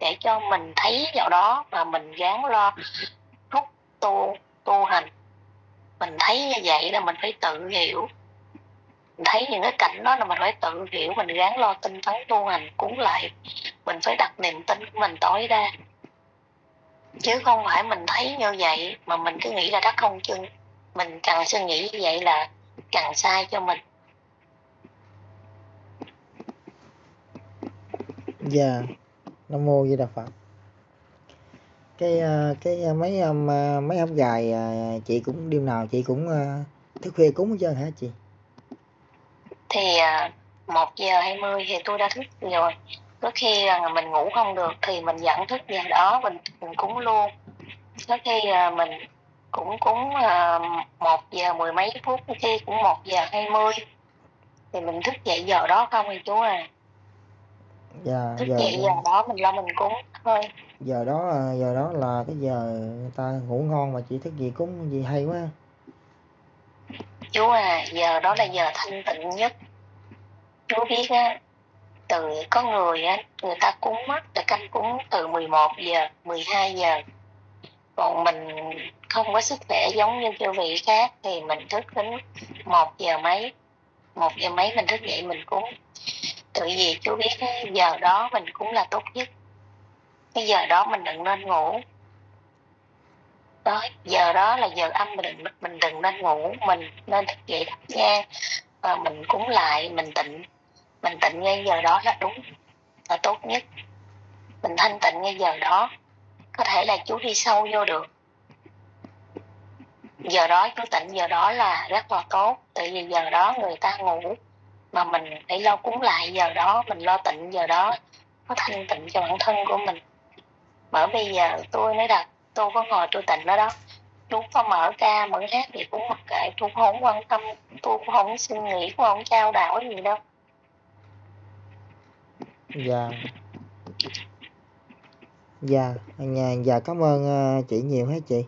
Để cho mình thấy vào đó mà mình gán lo, rút tu tu hành. Mình thấy như vậy là mình phải tự hiểu. Mình thấy những cái cảnh đó là mình phải tự hiểu, mình gán lo tinh tấn tu hành cúng lại. Mình phải đặt niềm tin của mình tối đa chứ không phải mình thấy như vậy mà mình cứ nghĩ là đất không chân mình càng suy nghĩ như vậy là càng sai cho mình.
Dạ nam mô di đà phật. Cái ờ, cái ờ, mấy ờ, mấy hôm gài chị cũng đêm nào chị cũng thức khuya cúng hết trơn hả chị?
Thì một giờ hai mươi thì tôi đã thức rồi có khi là mình ngủ không được thì mình dẫn thức giờ đó mình mình cúng luôn. Có khi mình cũng cúng một giờ mười mấy phút có khi cũng một giờ hai mươi. Thì mình thức dậy giờ đó không thì chú à?
Dạ
thức
giờ
dậy giờ đó mình lo mình cúng thôi.
Giờ đó giờ đó là cái giờ người ta ngủ ngon mà chị thức gì cúng gì hay quá.
Chú à giờ đó là giờ thanh tịnh nhất. Chú biết á từ có người á, người ta cúng mắt là canh cúng từ 11 giờ 12 giờ. Còn mình không có sức khỏe giống như chư vị khác thì mình thức đến một giờ mấy, một giờ mấy mình thức dậy mình cúng. Tự vì chú biết giờ đó mình cũng là tốt nhất. Cái giờ đó mình đừng nên ngủ. Đó, giờ đó là giờ âm, mình đừng mình đừng nên ngủ. Mình nên thức dậy thắp nhang và mình cúng lại, mình tịnh mình tịnh ngay giờ đó là đúng là tốt nhất. Mình thanh tịnh ngay giờ đó. Có thể là chú đi sâu vô được. Giờ đó chú tịnh giờ đó là rất là tốt. Tại vì giờ đó người ta ngủ mà mình phải lo cúng lại giờ đó, mình lo tịnh giờ đó. Có thanh tịnh cho bản thân của mình. Bởi bây giờ tôi nói thật tôi có ngồi tôi tịnh đó đó. Chú có mở ca mở hát thì cũng mặc kệ. Tôi không quan tâm, tôi cũng không suy nghĩ, cũng không trao đảo gì đâu
dạ. Dạ nhà dạ cảm ơn uh, chị nhiều hết chị.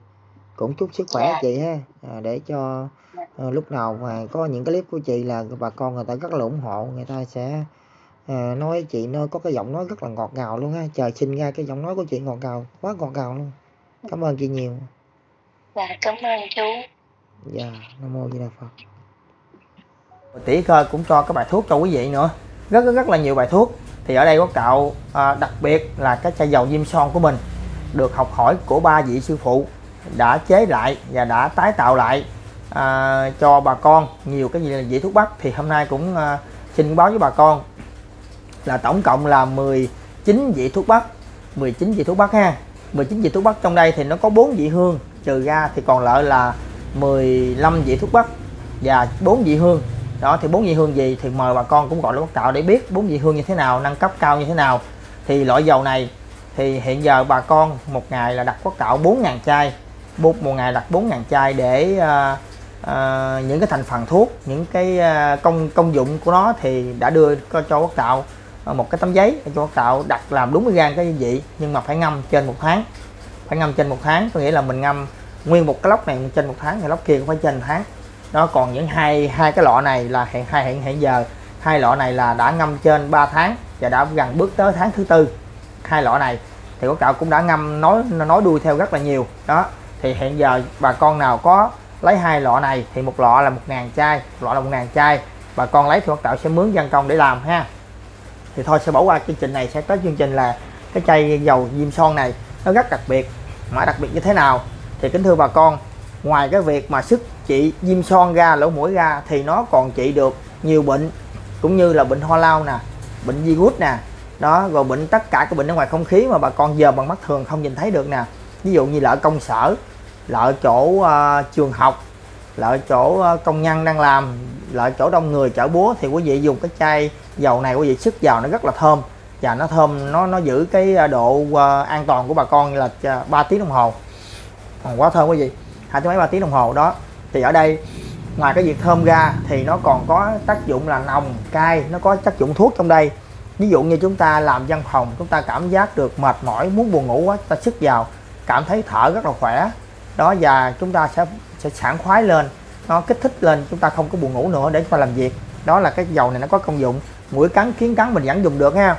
Cũng chúc sức khỏe
Dạ.
chị ha. À, để cho ờ, lúc nào mà có những cái clip của chị là bà con người ta rất là ủng hộ người ta sẽ nói chị nó có cái giọng nói rất là ngọt ngào luôn ha. Trời sinh ra cái giọng nói của chị ngọt ngào quá ngọt ngào luôn. Cảm ơn chị nhiều.
Dạ cảm ơn chú.
Dạ nam mô di đà phật.
Tỷ cơ cũng cho các bài thuốc cho quý vị nữa. Rất rất rất là nhiều bài thuốc thì ở đây quốc tạo à, đặc biệt là cái chai dầu diêm son của mình được học hỏi của ba vị sư phụ đã chế lại và đã tái tạo lại à, cho bà con. Nhiều cái gì là vị thuốc bắc thì hôm nay cũng à, xin báo với bà con là tổng cộng là 19 vị thuốc bắc 19 vị thuốc bắc ha. 19 vị thuốc bắc trong đây thì nó có 4 vị hương trừ ra thì còn lại là 15 vị thuốc bắc và 4 vị hương đó thì bốn vị hương gì thì mời bà con cũng gọi lên quốc tạo để biết bốn vị hương như thế nào nâng cấp cao như thế nào. Thì loại dầu này thì hiện giờ bà con một ngày là đặt quốc tạo 4.000 chai một một ngày đặt 4.000 chai để uh, uh, những cái thành phần thuốc những cái uh, công công dụng của nó thì đã đưa cho, cho quốc tạo một cái tấm giấy cho quốc tạo đặt làm đúng gan cái vị. Nhưng mà phải ngâm trên một tháng phải ngâm trên một tháng. Có nghĩa là mình ngâm nguyên một cái lốc này trên một tháng thì lốc kia cũng phải trên một tháng nó còn những hai hai cái lọ này là hiện hai hiện hiện giờ. Hai lọ này là đã ngâm trên 3 tháng và đã gần bước tới tháng thứ tư. Hai lọ này thì quốc cậu cũng đã ngâm nói nói đuôi theo rất là nhiều. Đó, thì hiện giờ bà con nào có lấy hai lọ này thì một lọ là một ngàn chai, một lọ là một ngàn chai. Bà con lấy thì quốc tạo sẽ mướn dân công để làm ha. Thì thôi, sẽ bỏ qua chương trình này, sẽ tới chương trình là cái chai dầu diêm son này. Nó rất đặc biệt mà đặc biệt như thế nào? Thì kính thưa bà con, ngoài cái việc mà sức trị diêm son ra lỗ mũi ra thì nó còn trị được nhiều bệnh cũng như là bệnh ho lao nè bệnh virus nè. Đó rồi bệnh tất cả các bệnh ở ngoài không khí mà bà con giờ bằng mắt thường không nhìn thấy được nè. Ví dụ như là ở công sở là ở chỗ uh, trường học là ở chỗ uh, công nhân đang làm là ở chỗ đông người chở búa thì quý vị dùng cái chai dầu này quý vị sức vào nó rất là thơm. Và nó thơm nó nó giữ cái ờ, độ uh, an toàn của bà con là 3 tiếng đồng hồ. Còn quá thơm quý vị. Hai tới mấy ba tiếng đồng hồ đó thì ở đây, ngoài cái việc thơm ra thì nó còn có tác dụng là nồng cay, nó có tác dụng thuốc trong đây. Ví dụ như chúng ta làm văn phòng, chúng ta cảm giác được mệt mỏi, muốn buồn ngủ quá ta sức vào, cảm thấy thở rất là khỏe. Đó, và chúng ta sẽ sẽ sảng khoái lên, nó kích thích lên, chúng ta không có buồn ngủ nữa để chúng ta làm việc. Đó là cái dầu này nó có công dụng. Mũi cắn, kiến cắn mình vẫn dùng được ha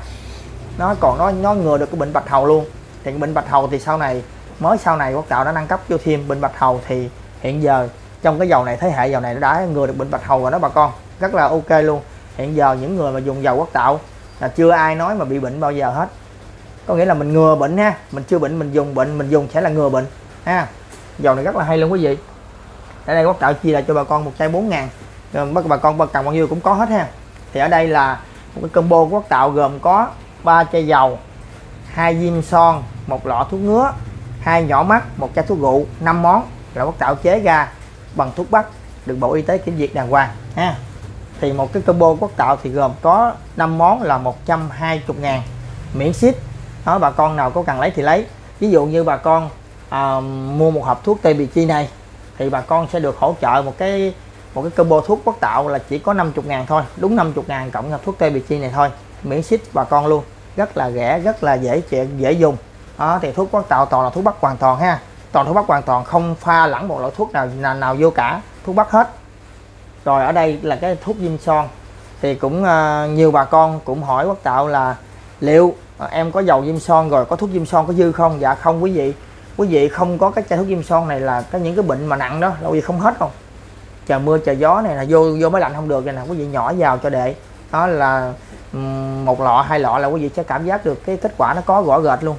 nó còn nó nó ngừa được cái bệnh bạch hầu luôn. Thì bệnh bạch hầu thì sau này, mới sau này quốc tạo đã nâng cấp vô thêm bệnh bạch hầu thì hiện giờ trong cái dầu này, thế hệ dầu này nó đã ngừa được bệnh bạch hầu rồi đó bà con. Rất là ok luôn. Hiện giờ những người mà dùng dầu quốc tạo là chưa ai nói mà bị bệnh bao giờ hết. Có nghĩa là mình ngừa bệnh ha. Mình chưa bệnh, mình dùng bệnh, mình dùng sẽ là ngừa bệnh, ha. Dầu này rất là hay luôn quý vị. Ở đây quốc tạo chia là cho bà con một chai 4 ngàn. Bất bà con cần bao nhiêu cũng có hết ha. Thì ở đây là một cái combo của quốc tạo gồm có ba chai dầu, hai diêm son, một lọ thuốc ngứa, hai nhỏ mắt, một chai thuốc rượu 5 món là quốc tạo chế ra bằng thuốc bắc được bộ y tế kiểm duyệt đàng hoàng ha. Thì một cái combo quốc tạo thì gồm có 5 món là 120 ngàn miễn ship. Đó bà con nào có cần lấy thì lấy. Ví dụ như bà con à, mua một hộp thuốc TBG này thì bà con sẽ được hỗ trợ một cái một cái combo thuốc quốc tạo là chỉ có 50 ngàn thôi đúng 50 ngàn cộng hộp thuốc TBG này thôi miễn ship bà con luôn. Rất là rẻ rất là dễ dễ dùng. Đó thì thuốc quốc tạo toàn là thuốc bắc hoàn toàn ha toàn thuốc bắc hoàn toàn không pha lẫn một loại thuốc nào nào, nào vô cả thuốc bắc hết. Rồi ở đây là cái thuốc diêm son thì cũng uh, nhiều bà con cũng hỏi quốc tạo là liệu uh, em có dầu diêm son rồi có thuốc diêm son có dư không? Dạ không quý vị. Quý vị không có cái chai thuốc diêm son này là có những cái bệnh mà nặng đó là gì không hết không? Trời mưa trời gió này là vô vô máy lạnh không được rồi nè quý vị nhỏ vào cho đệ đó là um, một lọ hai lọ là quý vị sẽ cảm giác được cái kết quả nó có rõ rệt luôn.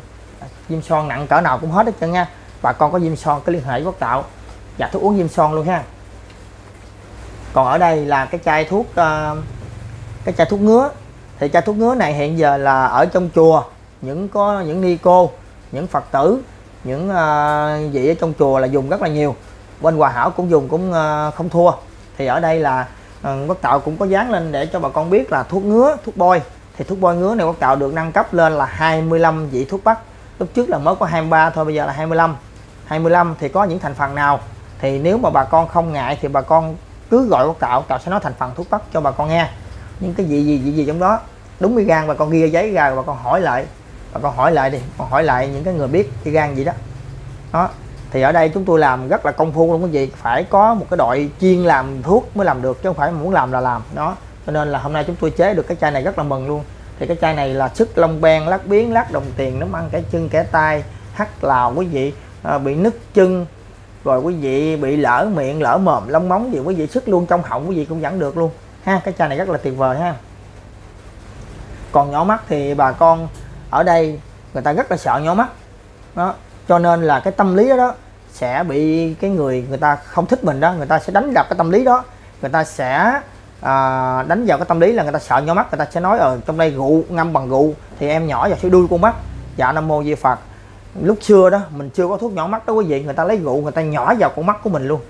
Diêm son nặng cỡ nào cũng hết hết trơn nha bà con có diêm son cứ liên hệ với quốc tạo. Và thuốc uống diêm son luôn ha. Còn ở đây là cái chai thuốc uh, cái chai thuốc ngứa. Thì chai thuốc ngứa này hiện giờ là ở trong chùa. Những có những ni cô những phật tử những uh, vị ở trong chùa là dùng rất là nhiều. Bên hòa hảo cũng dùng cũng uh, không thua. Thì ở đây là uh, quốc tạo cũng có dán lên để cho bà con biết là thuốc ngứa thuốc bôi. Thì thuốc bôi ngứa này quốc tạo được nâng cấp lên là 25 vị thuốc bắc. Lúc trước là mới có 23 thôi bây giờ là 25 25 thì có những thành phần nào? Thì nếu mà bà con không ngại thì bà con cứ gọi quốc tạo tạo sẽ nói thành phần thuốc bắc cho bà con nghe. Những cái gì gì gì gì trong đó? Đúng với gan, bà con ghi giấy ra bà con hỏi lại. Bà con hỏi lại đi còn hỏi lại những cái người biết cái gan gì đó. Đó, thì ở đây chúng tôi làm rất là công phu luôn quý vị. Phải có một cái đội chuyên làm thuốc mới làm được chứ không phải muốn làm là làm. Đó, cho nên là hôm nay chúng tôi chế được cái chai này rất là mừng luôn. Thì cái chai này là sức long ben lát biến lát đồng tiền nó ăn cái chân kẻ tay hắt lào quý vị à, bị nứt chân rồi quý vị bị lỡ miệng lỡ mồm lông móng gì quý vị sức luôn trong họng quý vị cũng vẫn được luôn. Ha cái chai này rất là tuyệt vời ha. Còn nhỏ mắt thì bà con ở đây người ta rất là sợ nhỏ mắt. Đó cho nên là cái tâm lý đó, đó sẽ bị cái người người ta không thích mình đó người ta sẽ đánh đập cái tâm lý đó. Người ta sẽ à, đánh vào cái tâm lý là người ta sợ nhỏ mắt người ta sẽ nói ở trong đây rượu ngâm bằng rượu. Thì em nhỏ vào sẽ đuôi con mắt. Dạ nam mô di phật lúc xưa đó, mình chưa có thuốc nhỏ mắt đó quý vị. Người ta lấy rượu, người ta nhỏ vào con mắt của mình luôn.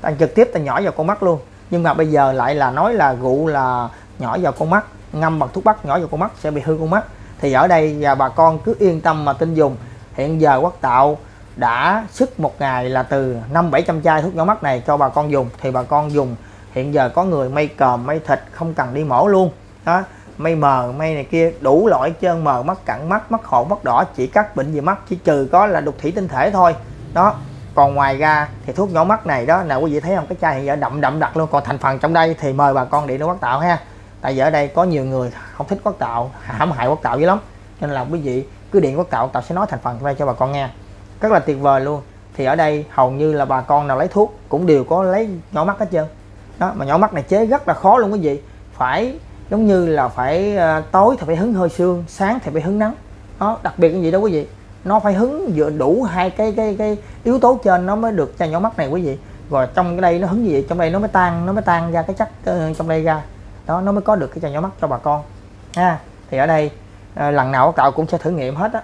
Ta trực tiếp ta nhỏ vào con mắt luôn. Nhưng mà bây giờ lại là nói là rượu là nhỏ vào con mắt, ngâm bằng thuốc bắc nhỏ vào con mắt sẽ bị hư con mắt. Thì ở đây và bà con cứ yên tâm mà tin dùng. Hiện giờ quốc tạo đã sức một ngày là từ năm bảy trăm chai thuốc nhỏ mắt này cho bà con dùng. Thì bà con dùng. Hiện giờ có người may còm, may thịt, không cần đi mổ luôn. Đó mây mờ, mây này kia, đủ loại trơn, mờ mắt cận mắt mắt hổ, mắt đỏ, chỉ cắt bệnh gì mắt, chỉ trừ có là đục thủy tinh thể thôi. Đó, còn ngoài ra thì thuốc nhỏ mắt này đó, nào quý vị thấy không? Cái chai hiện giờ đậm đậm đặc luôn, còn thành phần trong đây thì mời bà con điện nó quát tạo ha. Tại vì ở đây có nhiều người không thích quát tạo, hãm hại quát tạo dữ lắm. Nên là quý vị cứ điện quát tạo tạo sẽ nói thành phần trong đây cho bà con nghe. Rất là tuyệt vời luôn. Thì ở đây hầu như là bà con nào lấy thuốc cũng đều có lấy nhỏ mắt hết trơn. Đó, mà nhỏ mắt này chế rất là khó luôn quý vị. Phải giống như là phải uh, tối thì phải hứng hơi sương sáng thì phải hứng nắng. Đó đặc biệt cái gì đó quý vị. Nó phải hứng vừa đủ hai cái cái cái yếu tố trên nó mới được chai nhỏ mắt này quý vị. Rồi trong cái đây nó hứng gì trong đây nó mới tan nó mới tan ra cái chất uh, trong đây ra. Đó nó mới có được cái chai nhỏ mắt cho bà con. Ha thì ở đây uh, lần nào cậu cũng sẽ thử nghiệm hết á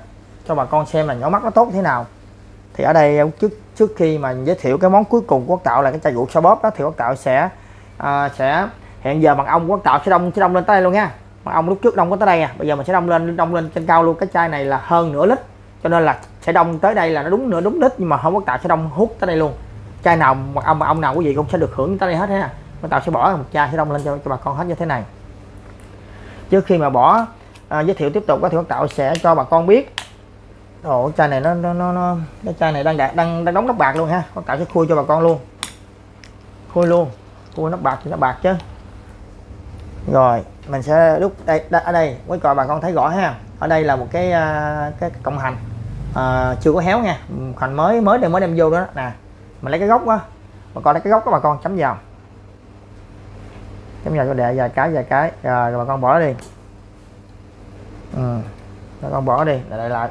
cho bà con xem là nhỏ mắt nó tốt thế nào. Thì ở đây trước trước khi mà giới thiệu cái món cuối cùng của cậu là cái chai rượu so bóp đó thì quốc cậu sẽ à, sẽ hiện giờ mật ông quốc tạo sẽ đông sẽ đông lên tới đây luôn nha. Mật ông lúc trước đông có tới đây à. Bây giờ mình sẽ đông lên đông lên trên cao luôn. Cái chai này là hơn nửa lít. Cho nên là sẽ đông tới đây là nó đúng nửa đúng lít nhưng mà không có tạo sẽ đông hút tới đây luôn. Chai nào mật ông mà ông nào quý vị cũng sẽ được hưởng tới đây hết ha. Quốc tạo sẽ bỏ một chai sẽ đông lên cho, cho bà con hết như thế này. Trước khi mà bỏ à, giới thiệu tiếp tục thì quốc tạo sẽ cho bà con biết. Ồ, chai này nó nó nó, nó cái chai này đang đang đang đóng nắp bạc luôn ha. Con tạo sẽ khui cho bà con luôn. Khui luôn. Khui nắp bạc thì nó bạc chứ rồi mình sẽ đúc đây, đây ở đây. Quý coi bà con thấy rõ ha. Ở đây là một cái à, cái cộng hành. À, chưa có héo nha. Ừ, hành mới mới để mới đem vô đó. Nè mình lấy cái gốc á. Bà con lấy cái gốc các bà con chấm vào. Chấm vào cho đệ vài cái vài cái. Rồi, rồi bà con bỏ đi. Ừ. bà con bỏ đi. Lại lại lại.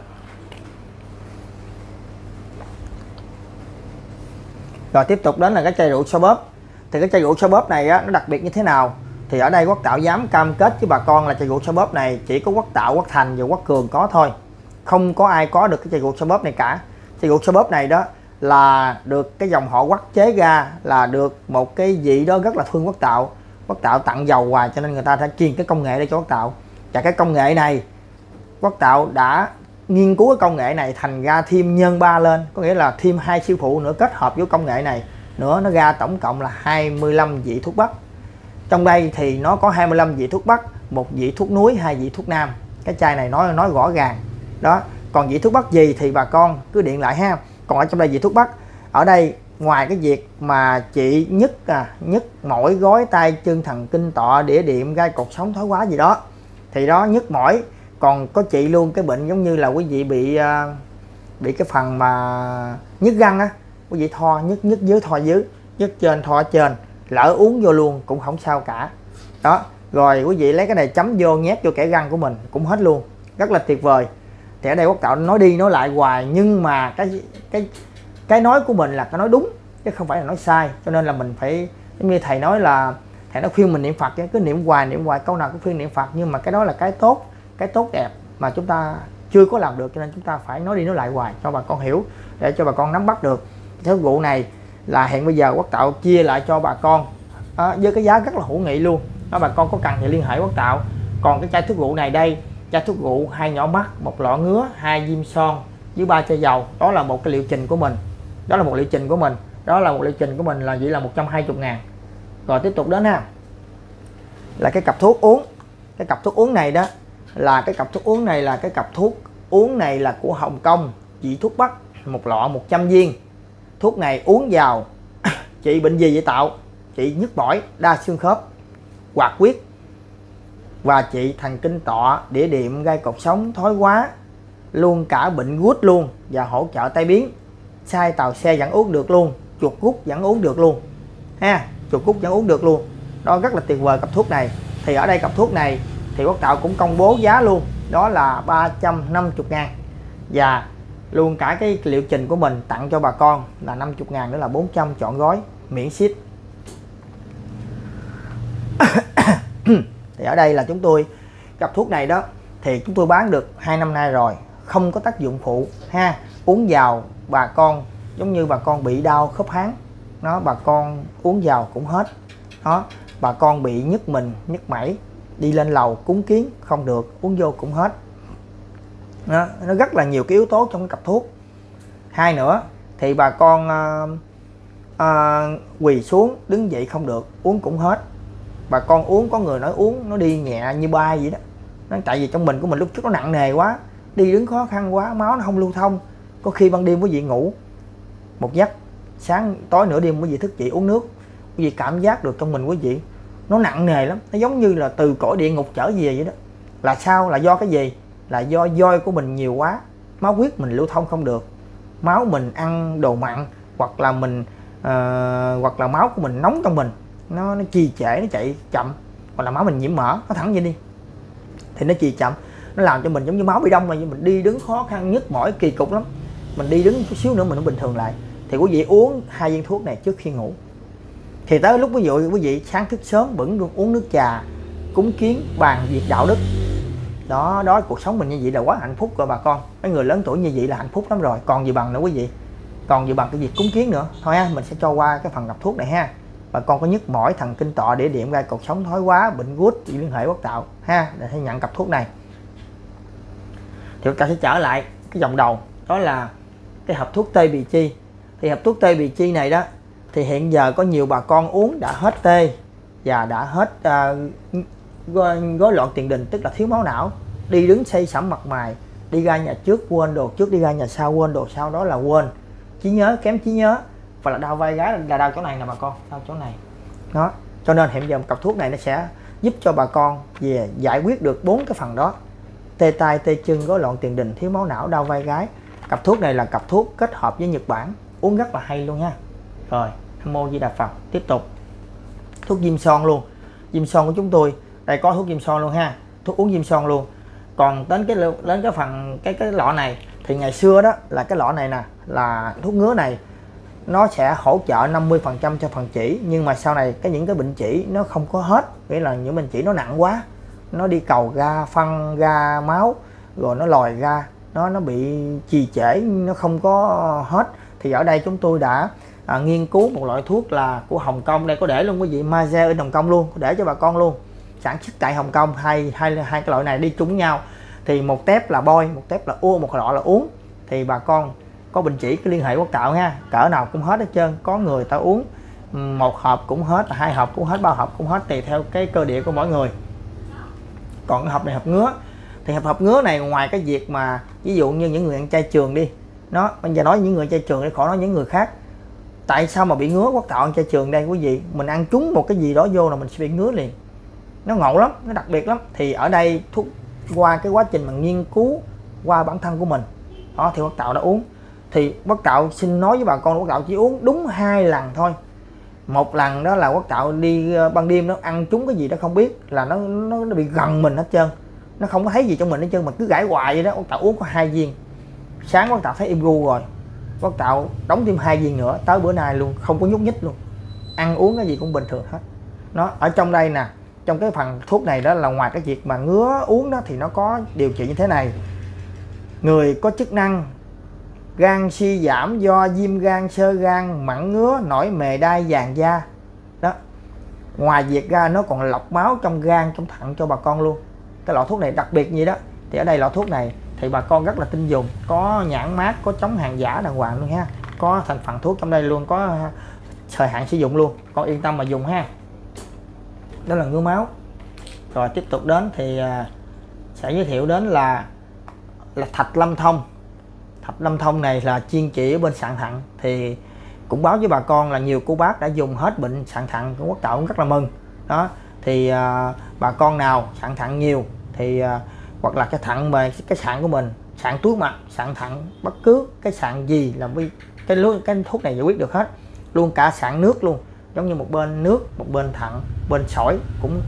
Rồi tiếp tục đến là cái chai rượu so bóp thì cái chai rượu so bóp này á, nó đặc biệt như thế nào? Thì ở đây quốc tạo dám cam kết với bà con là chai rượu so bóp này chỉ có quốc tạo, quốc thành và quốc cường có thôi. Không có ai có được cái chai rượu so bóp này cả. Chai rượu so bóp này đó là được cái dòng họ quắc chế ra là được một cái vị đó rất là thương quốc tạo. Quốc tạo tặng dầu hoài cho nên người ta đã truyền cái công nghệ để cho quốc tạo. Và cái công nghệ này, quốc tạo đã nghiên cứu cái công nghệ này thành ra thêm nhân ba lên. Có nghĩa là thêm hai siêu phụ nữa kết hợp với công nghệ này. Nữa nó ra tổng cộng là 25 vị thuốc bắc trong đây thì nó có 25 vị thuốc bắc, một vị thuốc núi, hai vị thuốc nam. Cái chai này nói nói rõ ràng. Đó, còn vị thuốc bắc gì thì bà con cứ điện lại ha. Còn ở trong đây vị thuốc bắc, ở đây ngoài cái việc mà chị nhức à nhức mỏi gối tay, chân thần kinh tọa đĩa điểm gai cột sống thoái hóa gì đó, thì đó nhức mỏi. Còn có chị luôn cái bệnh giống như là quý vị bị à, bị cái phần mà nhức răng á, quý vị tho, nhức nhức dưới, tho dưới, nhức trên, tho trên lỡ uống vô luôn cũng không sao cả. Đó, rồi quý vị lấy cái này chấm vô nhét vô kẻ răng của mình cũng hết luôn. Rất là tuyệt vời. Thì ở đây quốc tạo nói đi nói lại hoài, nhưng mà cái cái cái nói của mình là cái nói đúng, chứ không phải là nói sai. Cho nên là mình phải, giống như thầy nói là, thầy nó khuyên mình niệm phật cứ niệm hoài niệm hoài, câu nào cũng khuyên niệm phật, nhưng mà cái đó là cái tốt cái tốt đẹp mà chúng ta chưa có làm được, cho nên chúng ta phải nói đi nói lại hoài cho bà con hiểu, để cho bà con nắm bắt được. Cái vụ này là hiện bây giờ quốc tạo chia lại cho bà con. À, với cái giá rất là hữu nghị luôn. Đó bà con có cần thì liên hệ quốc tạo. Còn cái chai thuốc rượu này đây chai thuốc rượu hai nhỏ mắt một lọ ngứa hai diêm son với ba chai dầu. Đó là một cái liệu trình của mình. Đó là một liệu trình của mình. Đó là một liệu trình của mình là chỉ là 120 ngàn. Rồi tiếp tục đến ha. Là cái cặp thuốc uống. Cái cặp thuốc uống này đó là cái cặp thuốc uống này là cái cặp thuốc uống này là của Hồng Kông. Vị thuốc Bắc một lọ 100 viên thuốc này uống vào, [coughs] chị bệnh gì vậy tạo? Chị nhức mỏi, đa xương khớp hoạt huyết. Và chị thần kinh tọa đĩa điểm gai cột sống, thói quá luôn cả bệnh gút luôn và hỗ trợ tai biến. Sai tàu xe vẫn uống được luôn, chuột rút vẫn uống được luôn. Ha, chuột rút vẫn uống được luôn. Đó, rất là tuyệt vời cặp thuốc này. Thì ở đây cặp thuốc này thì quốc tạo cũng công bố giá luôn. Đó là 350 ngàn. Và luôn cả cái liệu trình của mình tặng cho bà con là 50 ngàn nữa là 400 chọn gói, miễn ship. [coughs] Thì ở đây là chúng tôi cặp thuốc này đó, thì chúng tôi bán được hai năm nay rồi, không có tác dụng phụ ha. Uống vào bà con, giống như bà con bị đau khớp háng, nó bà con uống vào cũng hết. Đó, bà con bị nhức mình, nhức mẩy, đi lên lầu cúng kiến không được, uống vô cũng hết đó, nó rất là nhiều cái yếu tố trong cái cặp thuốc. Hai nữa thì bà con à, à, quỳ xuống đứng dậy không được uống cũng hết. Bà con uống có người nói uống nó đi nhẹ như bay vậy đó. Nó tại vì trong mình của mình lúc trước nó nặng nề quá đi đứng khó khăn quá máu nó không lưu thông. Có khi ban đêm quý vị ngủ một giấc sáng tối nửa đêm quý vị thức dậy uống nước. Quý vị cảm giác được trong mình quý vị nó nặng nề lắm. Nó giống như là từ cõi địa ngục trở về vậy đó. Là sao? Là do cái gì? Là do voi của mình nhiều quá. Máu huyết mình lưu thông không được. Máu mình ăn đồ mặn hoặc là mình uh, hoặc là máu của mình nóng trong mình nó nó trì trệ nó chạy chậm. Hoặc là máu mình nhiễm mỡ nó thẳng vậy đi. Thì nó trì chậm nó làm cho mình giống như máu bị đông mà mình đi đứng khó khăn nhất mỏi kỳ cục lắm. Mình đi đứng chút xíu nữa mình nó bình thường lại. Thì quý vị uống hai viên thuốc này trước khi ngủ. Thì tới lúc ví dụ quý vị sáng thức sớm vẫn uống nước trà cúng kiến bàn việc đạo đức đó đó cuộc sống mình như vậy là quá hạnh phúc rồi bà con. Mấy người lớn tuổi như vậy là hạnh phúc lắm rồi. Còn gì bằng nữa quý vị? Còn gì bằng cái việc cúng kiến nữa. Thôi ha mình sẽ cho qua cái phần gặp thuốc này ha. Bà con có nhức mỏi thần kinh tọa để điểm gai cột sống thói quá bệnh gút liên hệ quốc tạo. Ha để nhận cặp thuốc này. Thì chúng ta sẽ trở lại cái dòng đầu. Đó là cái hộp thuốc tê bì chi thì hộp thuốc tê bì chi này đó thì hiện giờ có nhiều bà con uống đã hết tê và đã hết uh, gói loạn tiền đình, tức là thiếu máu não. Đi đứng xây sẩm mặt mày, đi ra nhà trước, quên đồ trước, đi ra nhà sau, quên đồ sau, đó là quên. Trí nhớ, kém trí nhớ. Và là đau vai gái, là đau chỗ này nè bà con, đau chỗ này. Đó, cho nên hiện giờ một cặp thuốc này nó sẽ giúp cho bà con về giải quyết được bốn cái phần đó. Tê tay tê chân rối loạn tiền đình, thiếu máu não, đau vai gái. Cặp thuốc này là cặp thuốc kết hợp với nhật bản. Uống rất là hay luôn nha. Rồi mô di đà phật, tiếp tục. Thuốc diêm son luôn. Diêm son của chúng tôi đây có thuốc diêm son luôn ha. Thuốc uống diêm son luôn. Còn đến cái đến cái phần cái cái lọ này thì ngày xưa đó là cái lọ này nè là thuốc ngứa này nó sẽ hỗ trợ 50% cho phần chỉ nhưng mà sau này cái những cái bệnh chỉ nó không có hết. Nghĩa là những bệnh chỉ nó nặng quá nó đi cầu ra phân ra máu rồi nó lòi ra nó nó bị trì trễ nó không có hết. Thì ở đây chúng tôi đã à, nghiên cứu một loại thuốc là của Hồng Kông. Đây có để luôn quý vị Mazel ở Hồng Kông luôn có để cho bà con luôn sản xuất tại Hồng Kông, hai hai hai cái loại này đi chung nhau. Thì một tép là bôi, một tép là ua, một lọ là uống. Thì bà con có bình chỉ cái liên hệ quốc tạo nha cỡ nào cũng hết hết trơn, có người ta uống. Một hộp cũng hết, hai hộp cũng hết, ba hộp cũng hết, tùy theo cái cơ địa của mỗi người. Còn cái hộp này hộp ngứa. Thì hộp hộp ngứa này ngoài cái việc mà ví dụ như những người ăn chay trường đi, nó, bây giờ nói những người chay trường để khỏi nói những người khác. Tại sao mà bị ngứa quốc tạo ăn chay trường đây? Quý vị, mình ăn trúng một cái gì đó vô là mình sẽ bị ngứa liền nó ngộ lắm nó đặc biệt lắm. Thì ở đây thuốc qua cái quá trình mà nghiên cứu qua bản thân của mình đó thì bác tạo đã uống. Thì bác tạo xin nói với bà con bác tạo chỉ uống đúng hai lần thôi. Một lần đó là quốc tạo đi ờ, ban đêm nó ăn trúng cái gì đó không biết là nó nó, nó bị gần mình hết trơn. Nó không có thấy gì trong mình hết trơn mà cứ gãi hoài vậy đó. Quốc tạo uống có hai viên. Sáng quốc tạo thấy im ru rồi. Quốc tạo đóng thêm hai viên nữa tới bữa nay luôn không có nhúc nhích luôn. Ăn uống cái gì cũng bình thường hết. Nó ở trong đây nè trong cái phần thuốc này đó là ngoài cái việc mà ngứa uống đó thì nó có điều trị như thế này. Người có chức năng gan suy giảm do viêm gan, sơ gan mặn ngứa, nổi mề đai, vàng da. Đó. Ngoài việc ra nó còn lọc máu trong gan, trong thận cho bà con luôn. Cái lọ thuốc này đặc biệt như đó. Thì ở đây lọ thuốc này thì bà con rất là tin dùng. Có nhãn mát có chống hàng giả đàng hoàng luôn ha. Có thành phần thuốc trong đây luôn, có thời hạn sử dụng luôn. Con yên tâm mà dùng ha đó là ngứa máu. Rồi tiếp tục đến thì à, sẽ giới thiệu đến là là thạch lâm thông. Thạch lâm thông này là chuyên chỉ ở bên sạn thận thì cũng báo với bà con là nhiều cô bác đã dùng hết bệnh sạn thận của quốc tạo cũng rất là mừng. Đó thì à, bà con nào sạn thận nhiều thì à, hoặc là cái thận mà cái sạn của mình sạn túi mặt sạn thận bất cứ cái sạn gì là cái cái cái thuốc này giải quyết được hết luôn cả sạn nước luôn giống như một bên nước một bên thận bên sỏi cũng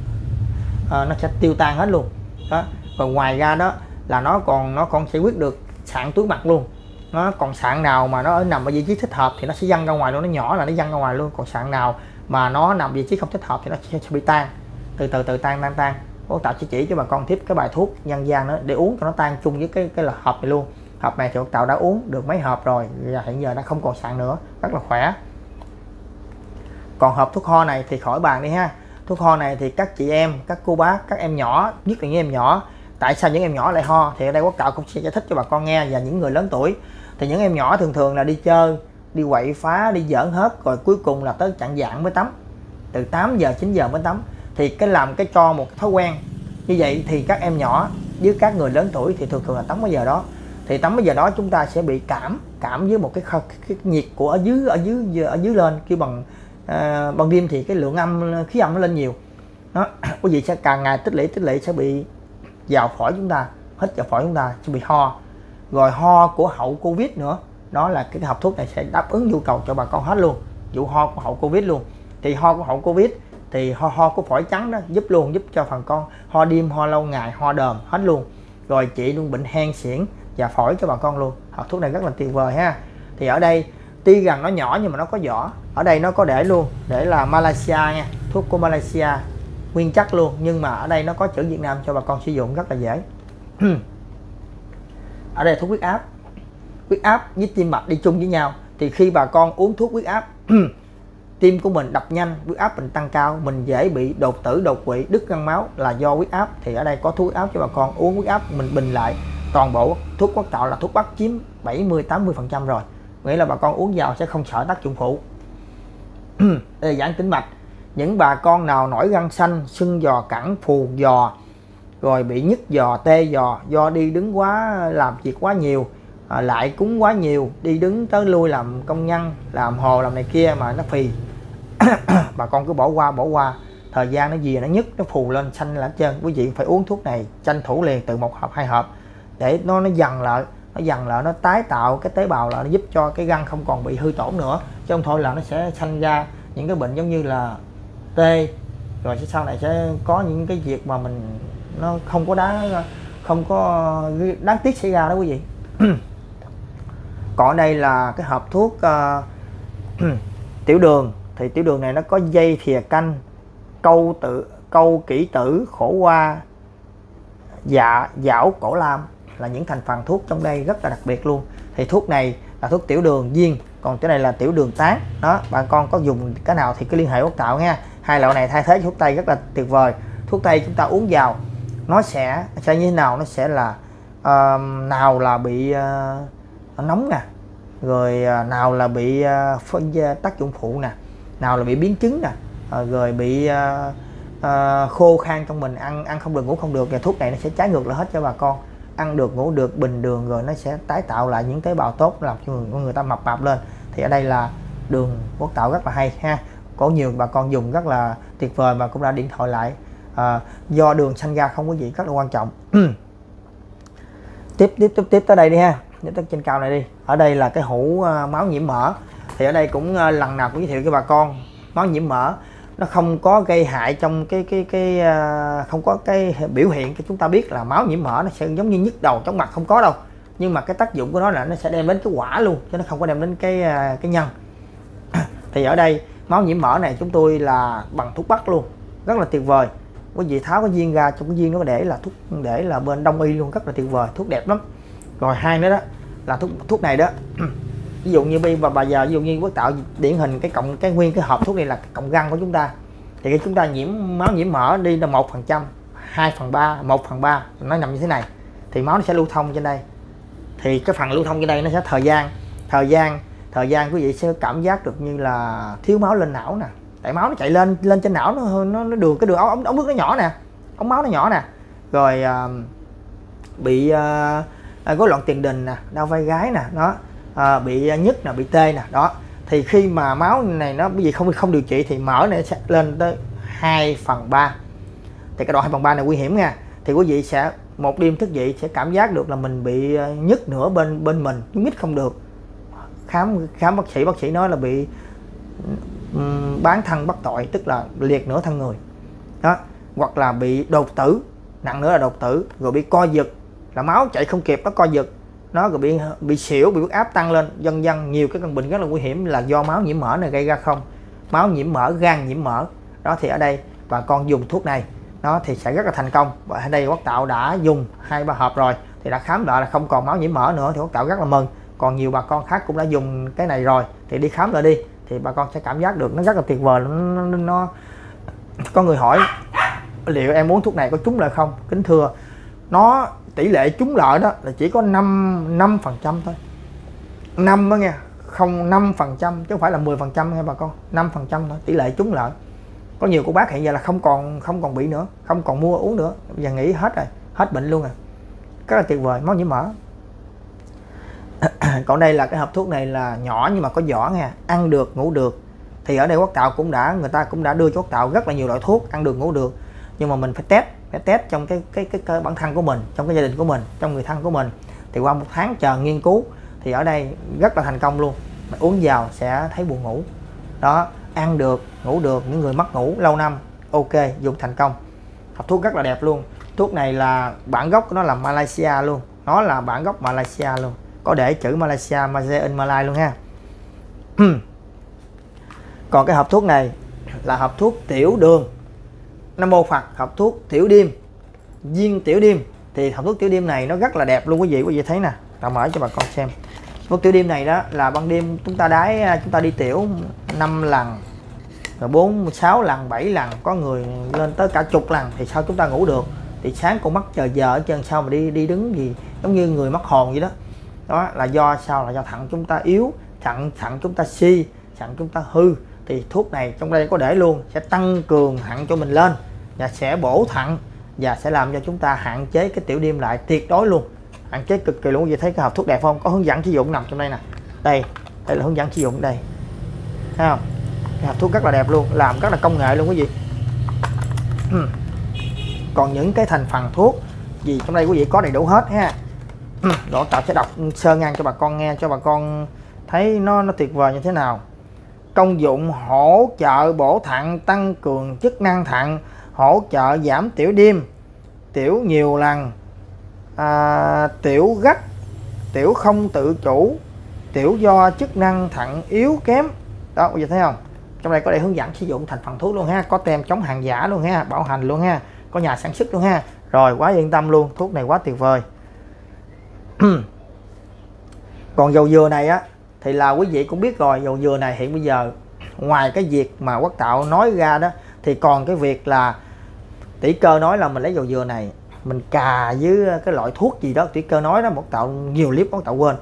à, nó sẽ tiêu tan hết luôn. Đó. Và ngoài ra đó là nó còn nó còn giải quyết được sạn túi mặt luôn. Nó còn sạn nào mà nó ở nằm ở vị trí thích hợp thì nó sẽ văng ra ngoài luôn nó nhỏ là nó văng ra ngoài luôn. Còn sạn nào mà nó nằm vị trí không thích hợp thì nó sẽ, sẽ bị tan. Từ từ từ tan tan tan. Bố tạo chỉ chỉ cho bà con tiếp cái bài thuốc nhân gian đó để uống cho nó tan chung với cái cái là hộp này luôn. Hộp này thì tạo đã uống được mấy hộp rồi và hiện giờ nó không còn sạn nữa rất là khỏe còn hộp thuốc ho này thì khỏi bàn đi ha. Thuốc ho này thì các chị em các cô bác các em nhỏ nhất là những em nhỏ. Tại sao những em nhỏ lại ho? Thì ở đây quốc cạo cũng sẽ giải thích cho bà con nghe và những người lớn tuổi. Thì những em nhỏ thường thường là đi chơi đi quậy phá đi giỡn hết rồi cuối cùng là tới chặn dạng mới tắm. Từ 8 giờ 9 giờ mới tắm. Thì cái làm cái cho một cái thói quen. Như vậy thì các em nhỏ với các người lớn tuổi thì thường thường là tắm bây giờ đó. Thì tắm bây giờ đó chúng ta sẽ bị cảm cảm với một cái, cái, cái nhiệt của ở dưới ở dưới ở dưới lên. Kêu bằng à, ban đêm thì cái lượng âm khí âm nó lên nhiều. Đó [clears throat] quý vị sẽ càng ngày tích lũy tích lũy sẽ bị vào phổi chúng ta hít vào phổi chúng ta sẽ bị ho. Rồi ho của hậu covid nữa đó là cái hộp thuốc này sẽ đáp ứng nhu cầu cho bà con hết luôn. Vụ ho của hậu covid luôn. Thì ho của hậu covid thì ho ho của phổi trắng đó giúp luôn giúp cho phần con ho đêm ho lâu ngày ho đờm hết luôn. Rồi trị luôn bệnh hen suyễn và phổi cho bà con luôn. Hộp thuốc này rất là tuyệt vời ha. Thì ở đây tuy rằng nó nhỏ nhưng mà nó có vỏ. Ở đây nó có để luôn, để là Malaysia nha, thuốc của Malaysia, nguyên chất luôn. Nhưng mà ở đây nó có chữ Việt Nam cho bà con sử dụng rất là dễ. [clears throat] Ở đây thuốc huyết áp. Huyết áp với tim mạch đi chung với nhau. Thì khi bà con uống thuốc huyết áp, [clears throat] tim của mình đập nhanh, huyết áp mình tăng cao, mình dễ bị đột tử, đột quỵ, đứt gân máu là do huyết áp. Thì ở đây có thuốc huyết áp cho bà con uống huyết áp, mình bình lại toàn bộ thuốc quốc tạo là thuốc bắc chiếm 70 80 phần trăm rồi nghĩa là bà con uống vào sẽ không sợ tác dụng phụ. Đây là giãn tĩnh mạch những bà con nào nổi gân xanh sưng giò cẳng phù giò rồi bị nhức giò tê giò do đi đứng quá làm việc quá nhiều à, lại cúng quá nhiều đi đứng tới lui làm công nhân làm hồ làm này kia mà nó phì. [clears throat] Bà con cứ bỏ qua bỏ qua. Thời gian nó gì nó nhức nó phù lên xanh là hết trơn. Quý vị phải uống thuốc này tranh thủ liền từ một hộp hai hộp để nó nó dần lại nó dần lại nó tái tạo cái tế bào là nó giúp cho cái răng không còn bị hư tổn nữa. Chứ không thôi là nó sẽ sanh ra những cái bệnh giống như là tê rồi sau này sẽ có những cái việc mà mình nó không có đáng không có đáng tiếc xảy ra đó quý vị. [clears throat] Còn ở đây là cái hộp thuốc uh, [clears throat] tiểu đường. Thì tiểu đường này nó có dây thìa canh câu tự câu kỹ tử khổ qua dạ dảo cổ lam là những thành phần thuốc trong đây rất là đặc biệt luôn. Thì thuốc này là thuốc tiểu đường viên còn cái này là tiểu đường tán. Đó bạn con có dùng cái nào thì cứ liên hệ quốc tạo nha. Hai loại này thay thế thuốc tây rất là tuyệt vời. Thuốc tây chúng ta uống vào nó sẽ sẽ như thế nào? Nó sẽ là uh, nào là bị uh, nóng nè rồi uh, nào là bị uh, phân uh, tác dụng phụ nè nào là bị biến chứng nè uh, rồi bị uh, uh, khô khan trong mình ăn ăn không được ngủ không được thì thuốc này nó sẽ trái ngược lại hết cho bà con ăn được ngủ được bình đường rồi nó sẽ tái tạo lại những tế bào tốt làm cho người, người ta mập mạp lên. Thì ở đây là đường quốc tạo rất là hay ha. Có nhiều bà con dùng rất là tuyệt vời mà cũng đã điện thoại lại. À, do đường sanh ra không có gì rất là quan trọng. [clears throat] Tiếp tiếp tiếp tiếp tới đây đi ha. Tiếp tới trên cao này đi. Ở đây là cái hũ uh, máu nhiễm mỡ. Thì ở đây cũng uh, lần nào cũng giới thiệu cho bà con máu nhiễm mỡ nó không có gây hại trong cái cái cái uh, không có cái biểu hiện cho chúng ta biết là máu nhiễm mỡ nó sẽ giống như nhức đầu chóng mặt không có đâu. Nhưng mà cái tác dụng của nó là nó sẽ đem đến cái quả luôn chứ nó không có đem đến cái uh, cái nhân. [coughs] Thì ở đây máu nhiễm mỡ này chúng tôi là bằng thuốc bắc luôn rất là tuyệt vời. Quý vị tháo cái viên ra trong cái viên nó để là thuốc để là bên đông y luôn rất là tuyệt vời thuốc đẹp lắm. Rồi hai nữa đó là thuốc thuốc này đó ví dụ như bây và bà giờ ví dụ như quốc tạo điển hình cái cộng cái nguyên cái hộp thuốc này là cộng găng của chúng ta. Thì khi chúng ta nhiễm máu nhiễm mỡ đi là một phần trăm hai phần ba một phần ba nó nằm như thế này. Thì máu nó sẽ lưu thông trên đây. Thì cái phần lưu thông trên đây nó sẽ thời gian thời gian thời gian quý vị sẽ cảm giác được như là thiếu máu lên não nè. Tại máu nó chạy lên lên trên não nó nó, nó đường cái đường ống ống, ống nước nó nhỏ nè ống máu nó nhỏ nè. Rồi uh, bị uh, rối loạn tiền đình nè đau vai gái nè đó à, bị nhức nè bị tê nè đó. Thì khi mà máu này nó bởi vì không không điều trị thì mỡ này sẽ lên tới 2 phần 3 thì cái đoạn 2 phần 3 này nguy hiểm nha. Thì quý vị sẽ một đêm thức dậy sẽ cảm giác được là mình bị à, nhức nửa bên bên mình nhức không được. Khám khám bác sĩ bác sĩ nói là bị bán thân bắt tội tức là liệt nửa thân người. Đó hoặc là bị đột tử nặng nữa là đột tử rồi bị co giật là máu chạy không kịp nó co giật nó rồi bị bị xỉu bị huyết áp tăng lên. Dần dần nhiều cái căn bệnh rất là nguy hiểm là do máu nhiễm mỡ này gây ra không? Máu nhiễm mỡ gan nhiễm mỡ. Đó thì ở đây bà con dùng thuốc này nó thì sẽ rất là thành công. Và ở đây quốc tạo đã dùng hai ba hộp rồi thì đã khám lại là không còn máu nhiễm mỡ nữa thì quốc tạo rất là mừng. Còn nhiều bà con khác cũng đã dùng cái này rồi thì đi khám lại đi. Thì bà con sẽ cảm giác được nó rất là tuyệt vời nó, nó, nó có người hỏi liệu em muốn thuốc này có trúng lại không? Kính thưa nó tỷ lệ trúng lợi đó là chỉ có 5 năm phần trăm thôi. 5 đó nghe, không 5 phần trăm, chứ không phải là 10 phần trăm nghe bà con. 5 phần trăm thôi, tỷ lệ trúng lợi. Có nhiều cô bác hiện giờ là không còn không còn bị nữa, không còn mua uống nữa. Giờ nghỉ hết rồi, hết bệnh luôn rồi rất là tuyệt vời, máu nhiễm mỡ. [clears throat] Còn đây là cái hộp thuốc này là nhỏ nhưng mà có vỏ nghe, ăn được, ngủ được. Thì ở đây quốc tạo cũng đã, người ta cũng đã đưa cho quốc tạo rất là nhiều loại thuốc, ăn được, ngủ được. Nhưng mà mình phải test phải test trong cái cái cái, cái bản thân của mình trong cái gia đình của mình trong người thân của mình. Thì qua một tháng chờ nghiên cứu thì ở đây rất là thành công luôn. Mình uống vào sẽ thấy buồn ngủ. Đó ăn được ngủ được những người mất ngủ lâu năm ok dùng thành công. Hộp thuốc rất là đẹp luôn. Thuốc này là bản gốc của nó là Malaysia luôn. Nó là bản gốc Malaysia luôn. Có để chữ Malaysia Malaysia in Malay luôn ha. [clears throat] Còn cái hộp thuốc này là hộp thuốc tiểu đường. Nam mô Phật, học thuốc tiểu đêm. Viên tiểu đêm, thì học thuốc tiểu đêm này nó rất là đẹp luôn quý vị quý vị thấy nè. Tạo mở cho bà con xem. Thuốc tiểu đêm này đó là ban đêm chúng ta đái à, chúng ta đi tiểu 5 lần, rồi bốn, sáu lần 7 lần, có người lên tới cả chục lần thì sao chúng ta ngủ được. Thì sáng con mắt chờ giờ ở chân sao mà đi đi đứng gì, giống như người mất hồn vậy đó. Đó là do sao? Là do thận chúng ta yếu, thận thận chúng ta si, thận chúng ta hư thì thuốc này trong đây có để luôn, sẽ tăng cường thận cho mình lên và sẽ bổ thận và sẽ làm cho chúng ta hạn chế cái tiểu đêm lại tuyệt đối luôn. Hạn chế cực kỳ luôn. Vậy thấy cái hộp thuốc đẹp không? Có hướng dẫn sử dụng nằm trong đây nè. Đây đây là hướng dẫn sử dụng đây. Thấy không? Cái hộp thuốc rất là đẹp luôn, làm rất là công nghệ luôn quý vị. Còn những cái thành phần thuốc gì trong đây quý vị có đầy đủ hết ha. Đó tạo sẽ đọc sơ ngang cho bà con nghe, cho bà con thấy nó nó tuyệt vời như thế nào công dụng hỗ trợ bổ thận tăng cường chức năng thận hỗ trợ giảm tiểu đêm tiểu nhiều lần à, tiểu gắt tiểu không tự chủ tiểu do chức năng thận yếu kém. Đó bây giờ thấy không? Trong đây có đây hướng dẫn sử dụng thành phần thuốc luôn ha có tem chống hàng giả luôn ha bảo hành luôn ha có nhà sản xuất luôn ha. Rồi quá yên tâm luôn thuốc này quá tuyệt vời. [clears throat] Còn dầu dừa này á thì là quý vị cũng biết rồi, dầu dừa này hiện bây giờ, ngoài cái việc mà quốc tạo nói ra đó, thì còn cái việc là tỷ cơ nói là mình lấy dầu dừa này, mình cà với cái loại thuốc gì đó. Tỷ cơ nói đó một tạo nhiều clip quốc tạo quên.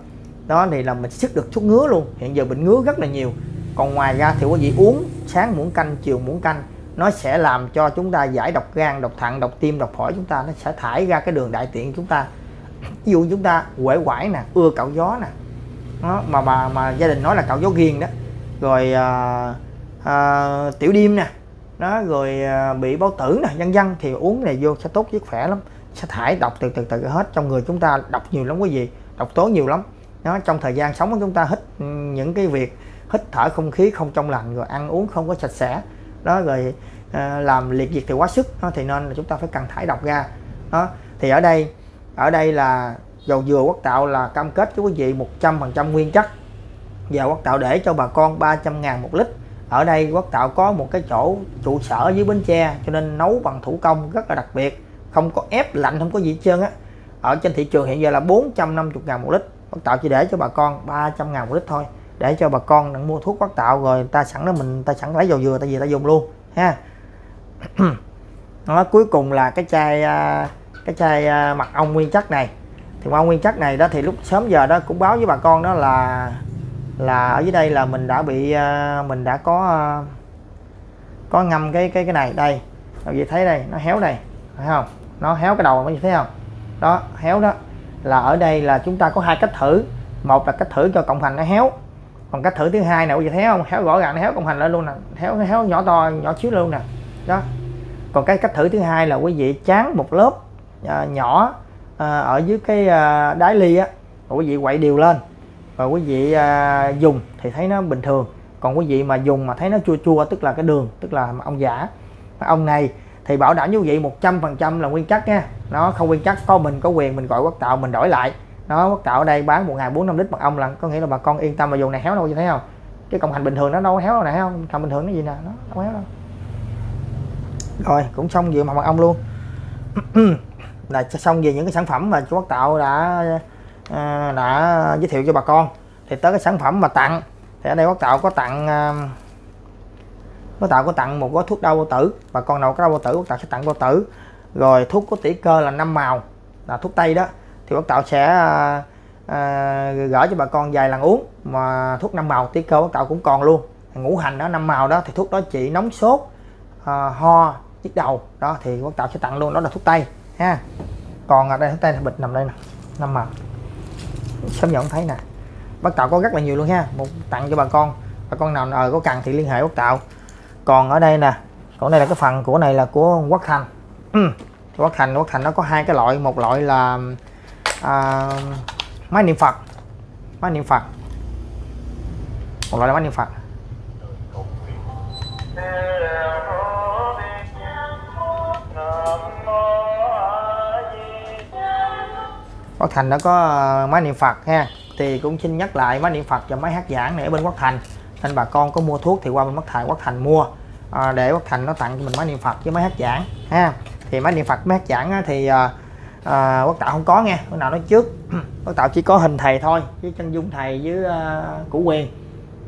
Đó, thì là mình sức được chút ngứa luôn. Hiện giờ bệnh ngứa rất là nhiều. Còn ngoài ra thì quý vị uống sáng muỗng canh, chiều muỗng canh, nó sẽ làm cho chúng ta giải độc gan, độc thận, độc tim, độc phổi chúng ta, nó sẽ thải ra cái đường đại tiện chúng ta. Ví dụ chúng ta quể quải nè, ưa cạo gió nè đó, mà bà mà gia đình nói là cạo gió ghiền đó. Rồi à, à, tiểu đêm nè. Đó rồi à, bị bao tử nè vân vân. Thì uống này vô sẽ tốt sức khỏe lắm. Sẽ thải độc từ từ từ hết. Trong người chúng ta độc nhiều lắm quý vị. Độc tố nhiều lắm. Nó trong thời gian sống của chúng ta hít ừ, những cái việc hít thở không khí không trong lành rồi ăn uống không có sạch sẽ. Đó rồi à, làm liệt diệt thì quá sức. Đó, thì nên là chúng ta phải cần thải độc ra. Đó thì ở đây ở đây là dầu dừa quốc tạo là cam kết với quý vị 100% nguyên chất. Và quốc tạo để cho bà con 300 ngàn một lít. Ở đây quốc tạo có một cái chỗ trụ sở dưới Bến Tre, cho nên nấu bằng thủ công rất là đặc biệt. Không có ép lạnh, không có gì hết trơn á. Ở trên thị trường hiện giờ là 450 ngàn một lít. Quốc tạo chỉ để cho bà con 300 ngàn một lít thôi. Để cho bà con đừng mua thuốc quốc tạo rồi ta sẵn đó mình, ta sẵn lấy dầu dừa ta vì ta dùng luôn, ha. [clears throat] Nó cuối cùng là cái chai à, cái chai à, mật ong nguyên chất này thì qua nguyên chất này đó thì lúc sớm giờ đó cũng báo với bà con đó là là ở dưới đây là mình đã bị à, mình đã có à, có ngâm cái cái cái này đây. Các vị thấy đây nó héo này phải không? Nó héo cái đầu các thấy không? Đó héo đó. Là ở đây là chúng ta có hai cách thử. Một là cách thử cho cộng hành nó héo. Còn cách thử thứ hai nào quý vị thấy không? Héo rõ ràng nó héo cộng hành lên luôn nè. Héo héo nhỏ to nhỏ xíu luôn nè. Đó. Còn cái cách thử thứ hai là quý vị chán một lớp à, nhỏ à, ở dưới cái à, đáy ly á và quý vị quậy đều lên. Và quý vị à, dùng thì thấy nó bình thường. Còn quý vị mà dùng mà thấy nó chua chua tức là cái đường tức là ông giả ông này thì bảo đảm với quý vị 100% là nguyên chất nha. Nó không nguyên chất có mình có quyền mình gọi quốc tạo mình đổi lại. Nó quốc tạo ở đây bán một ngày bốn năm lít mật ong là có nghĩa là bà con yên tâm mà dùng này héo đâu như thấy không? Cái cộng hành bình thường nó đâu héo đâu này không? Cộng bình thường nó gì nè nó đâu héo đâu. Rồi cũng xong về mà mật ong luôn. [clears throat] là xong về những cái sản phẩm mà chú quốc tạo đã à, đã giới thiệu cho bà con. Thì tới cái sản phẩm mà tặng thì ở đây quốc tạo có tặng à, quốc tạo có tặng một gói thuốc đau bao tử. Bà con nào có đau bao tử quốc tạo sẽ tặng bao tử. Rồi thuốc có tỷ cơ là năm màu là thuốc tây đó. Thì quốc tạo sẽ à, à, gửi cho bà con vài lần uống mà thuốc năm màu tỉ cơ quốc tạo cũng còn luôn. Ngũ hành đó năm màu đó thì thuốc đó trị nóng sốt à, ho nhức đầu. Đó thì quốc tạo sẽ tặng luôn đó là thuốc tây ha. Còn ở đây thuốc là bịch nằm đây nè năm mặt sớm nhận thấy nè. Bác tạo có rất là nhiều luôn ha. Một tặng cho bà con. Bà con nào ờ có cần thì liên hệ bác tạo. Còn ở đây nè còn đây là cái phần của này là của quốc thành. Ừ, quốc thành quốc thành nó có hai cái loại. Một loại là à, máy niệm phật. Máy niệm phật. Một loại là máy niệm phật. Quốc Thành nó có ờ, máy niệm Phật ha. Thì cũng xin nhắc lại máy niệm Phật và máy hát giảng này ở bên Quốc Thành. Nên bà con có mua thuốc thì qua bên Quốc Thành Quốc Thành mua à, để Quốc Thành nó tặng cho mình máy niệm Phật với máy hát giảng ha. Thì máy niệm Phật máy hát giảng thì à, à, Quốc Tạo không có nghe. Bữa nào nói trước. [clears throat] Quốc Tạo chỉ có hình thầy thôi với chân dung thầy với à, củ quyền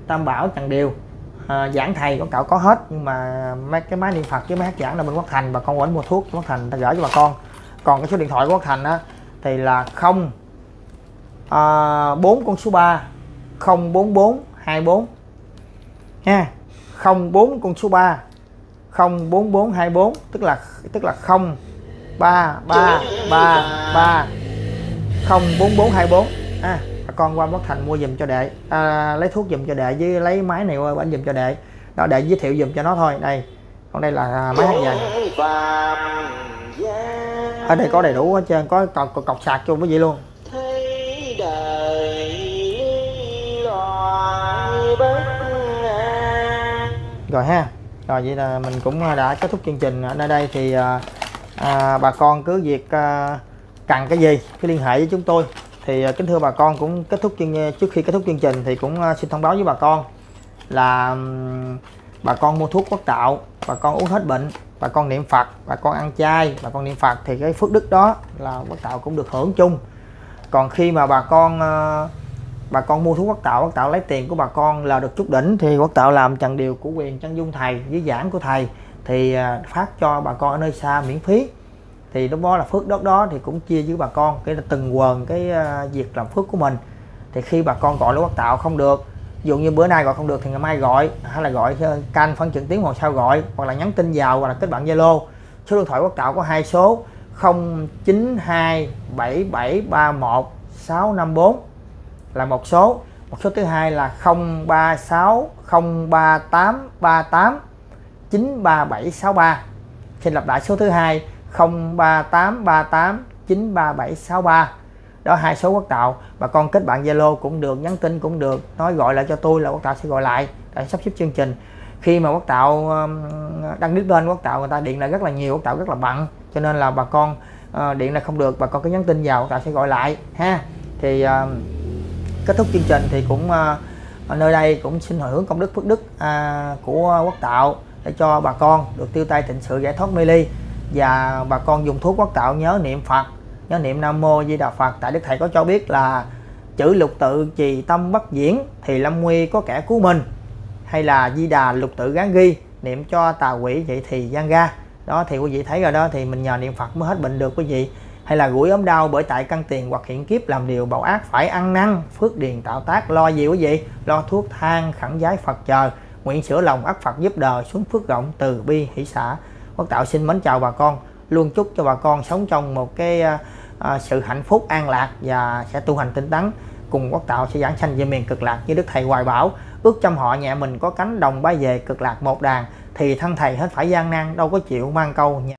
Tam Bảo Trần Điều à, giảng thầy Quốc Tạo có hết. Nhưng mà mấy cái máy niệm Phật với máy hát giảng là bên Quốc Thành bà con quên mua thuốc Quốc Thành ta gửi cho bà con. Còn cái số điện thoại của Quốc Thành á thì là 0 à, 4 con số 3 044 24 nha 04 con số 3 04424 tức là tức là 0 3 3 3 3 04424 à bà con qua Bất Thành mua dùm cho đệ. À, lấy thuốc dùm cho đệ với lấy máy này qua bển dùm cho đệ. Đó để giới thiệu dùm cho nó thôi. Đây còn đây là à, máy hát dàn ở đây có đầy đủ hết trơn có cọc, cọc, cọc sạc chung với vậy luôn. Rồi ha rồi vậy là mình cũng đã kết thúc chương trình ở nơi đây thì à, à, bà con cứ việc à, cần cái gì cứ liên hệ với chúng tôi. Thì à, kính thưa bà con cũng kết thúc chương trước khi kết thúc chương trình thì cũng à, xin thông báo với bà con là bà con mua thuốc quốc tạo bà con uống hết bệnh bà con niệm phật, bà con ăn chay, bà con niệm phật thì cái phước đức đó là quốc tạo cũng được hưởng chung. Còn khi mà bà con ờ, bà con mua thuốc quốc tạo quốc tạo lấy tiền của bà con là được chút đỉnh thì quốc tạo làm trần điều của quyền chân dung thầy với giảng của thầy thì ờ, phát cho bà con ở nơi xa miễn phí. Thì lúc đó là phước đất đó thì cũng chia với bà con, cái là từng quần cái ờ, việc làm phước của mình. Thì khi bà con gọi lúc quốc tạo không được ví dụ như bữa nay gọi không được thì ngày mai gọi, hay là gọi ờ, canh phân trực tiếng hoặc sau gọi, hoặc là nhắn tin vào, hoặc là kết bạn zalo. Số điện thoại quốc tạo có hai số 0927731654 là một số. Một số thứ hai là 036 038 38 93763 xin lặp lại, số thứ hai 0383893763 đó hai số quốc tạo. Bà con kết bạn zalo cũng được nhắn tin cũng được. Nói gọi lại cho tôi là quốc tạo sẽ gọi lại. Để sắp xếp chương trình. Khi mà quốc tạo đăng clip lên quốc tạo người ta điện lại rất là nhiều quốc tạo rất là bận. Cho nên là bà con ờ, điện lại không được. Bà con cứ nhắn tin vào quốc tạo sẽ gọi lại ha. Thì kết thúc chương trình thì cũng ờ, ở nơi đây cũng xin hồi hướng công đức phước đức à, của quốc tạo để cho bà con được tiêu tay tịnh sự giải thoát mê ly. Và bà con dùng thuốc quốc tạo nhớ niệm phật nhớ niệm nam mô di đà phật. Tại đức thầy có cho biết là chữ lục tự trì tâm bất diễn thì lâm nguy có kẻ cứu mình. Hay là di đà lục tự gán ghi, niệm cho tà quỷ vậy thì gian ga. Đó, thì quý vị thấy rồi đó, thì mình nhờ niệm phật mới hết bệnh được quý vị. Hay là gũi ốm đau bởi tại căn tiền hoặc hiện kiếp làm điều bạo ác phải ăn năn, phước điền tạo tác, lo gì quý vị? Lo thuốc thang khẳng giái phật chờ. Nguyện sửa lòng ắt phật giúp đời xuống phước rộng từ bi hỷ xã quốc tạo xin mến chào bà con luôn chúc cho bà con sống trong một cái à, à, sự hạnh phúc an lạc và sẽ tu hành tinh tấn. Cùng quốc tạo sẽ giảng sanh về miền cực lạc như đức thầy hoài bảo. Ước trong họ nhẹ mình có cánh đồng bay về cực lạc một đàn thì thân thầy hết phải gian nan đâu có chịu mang câu nhà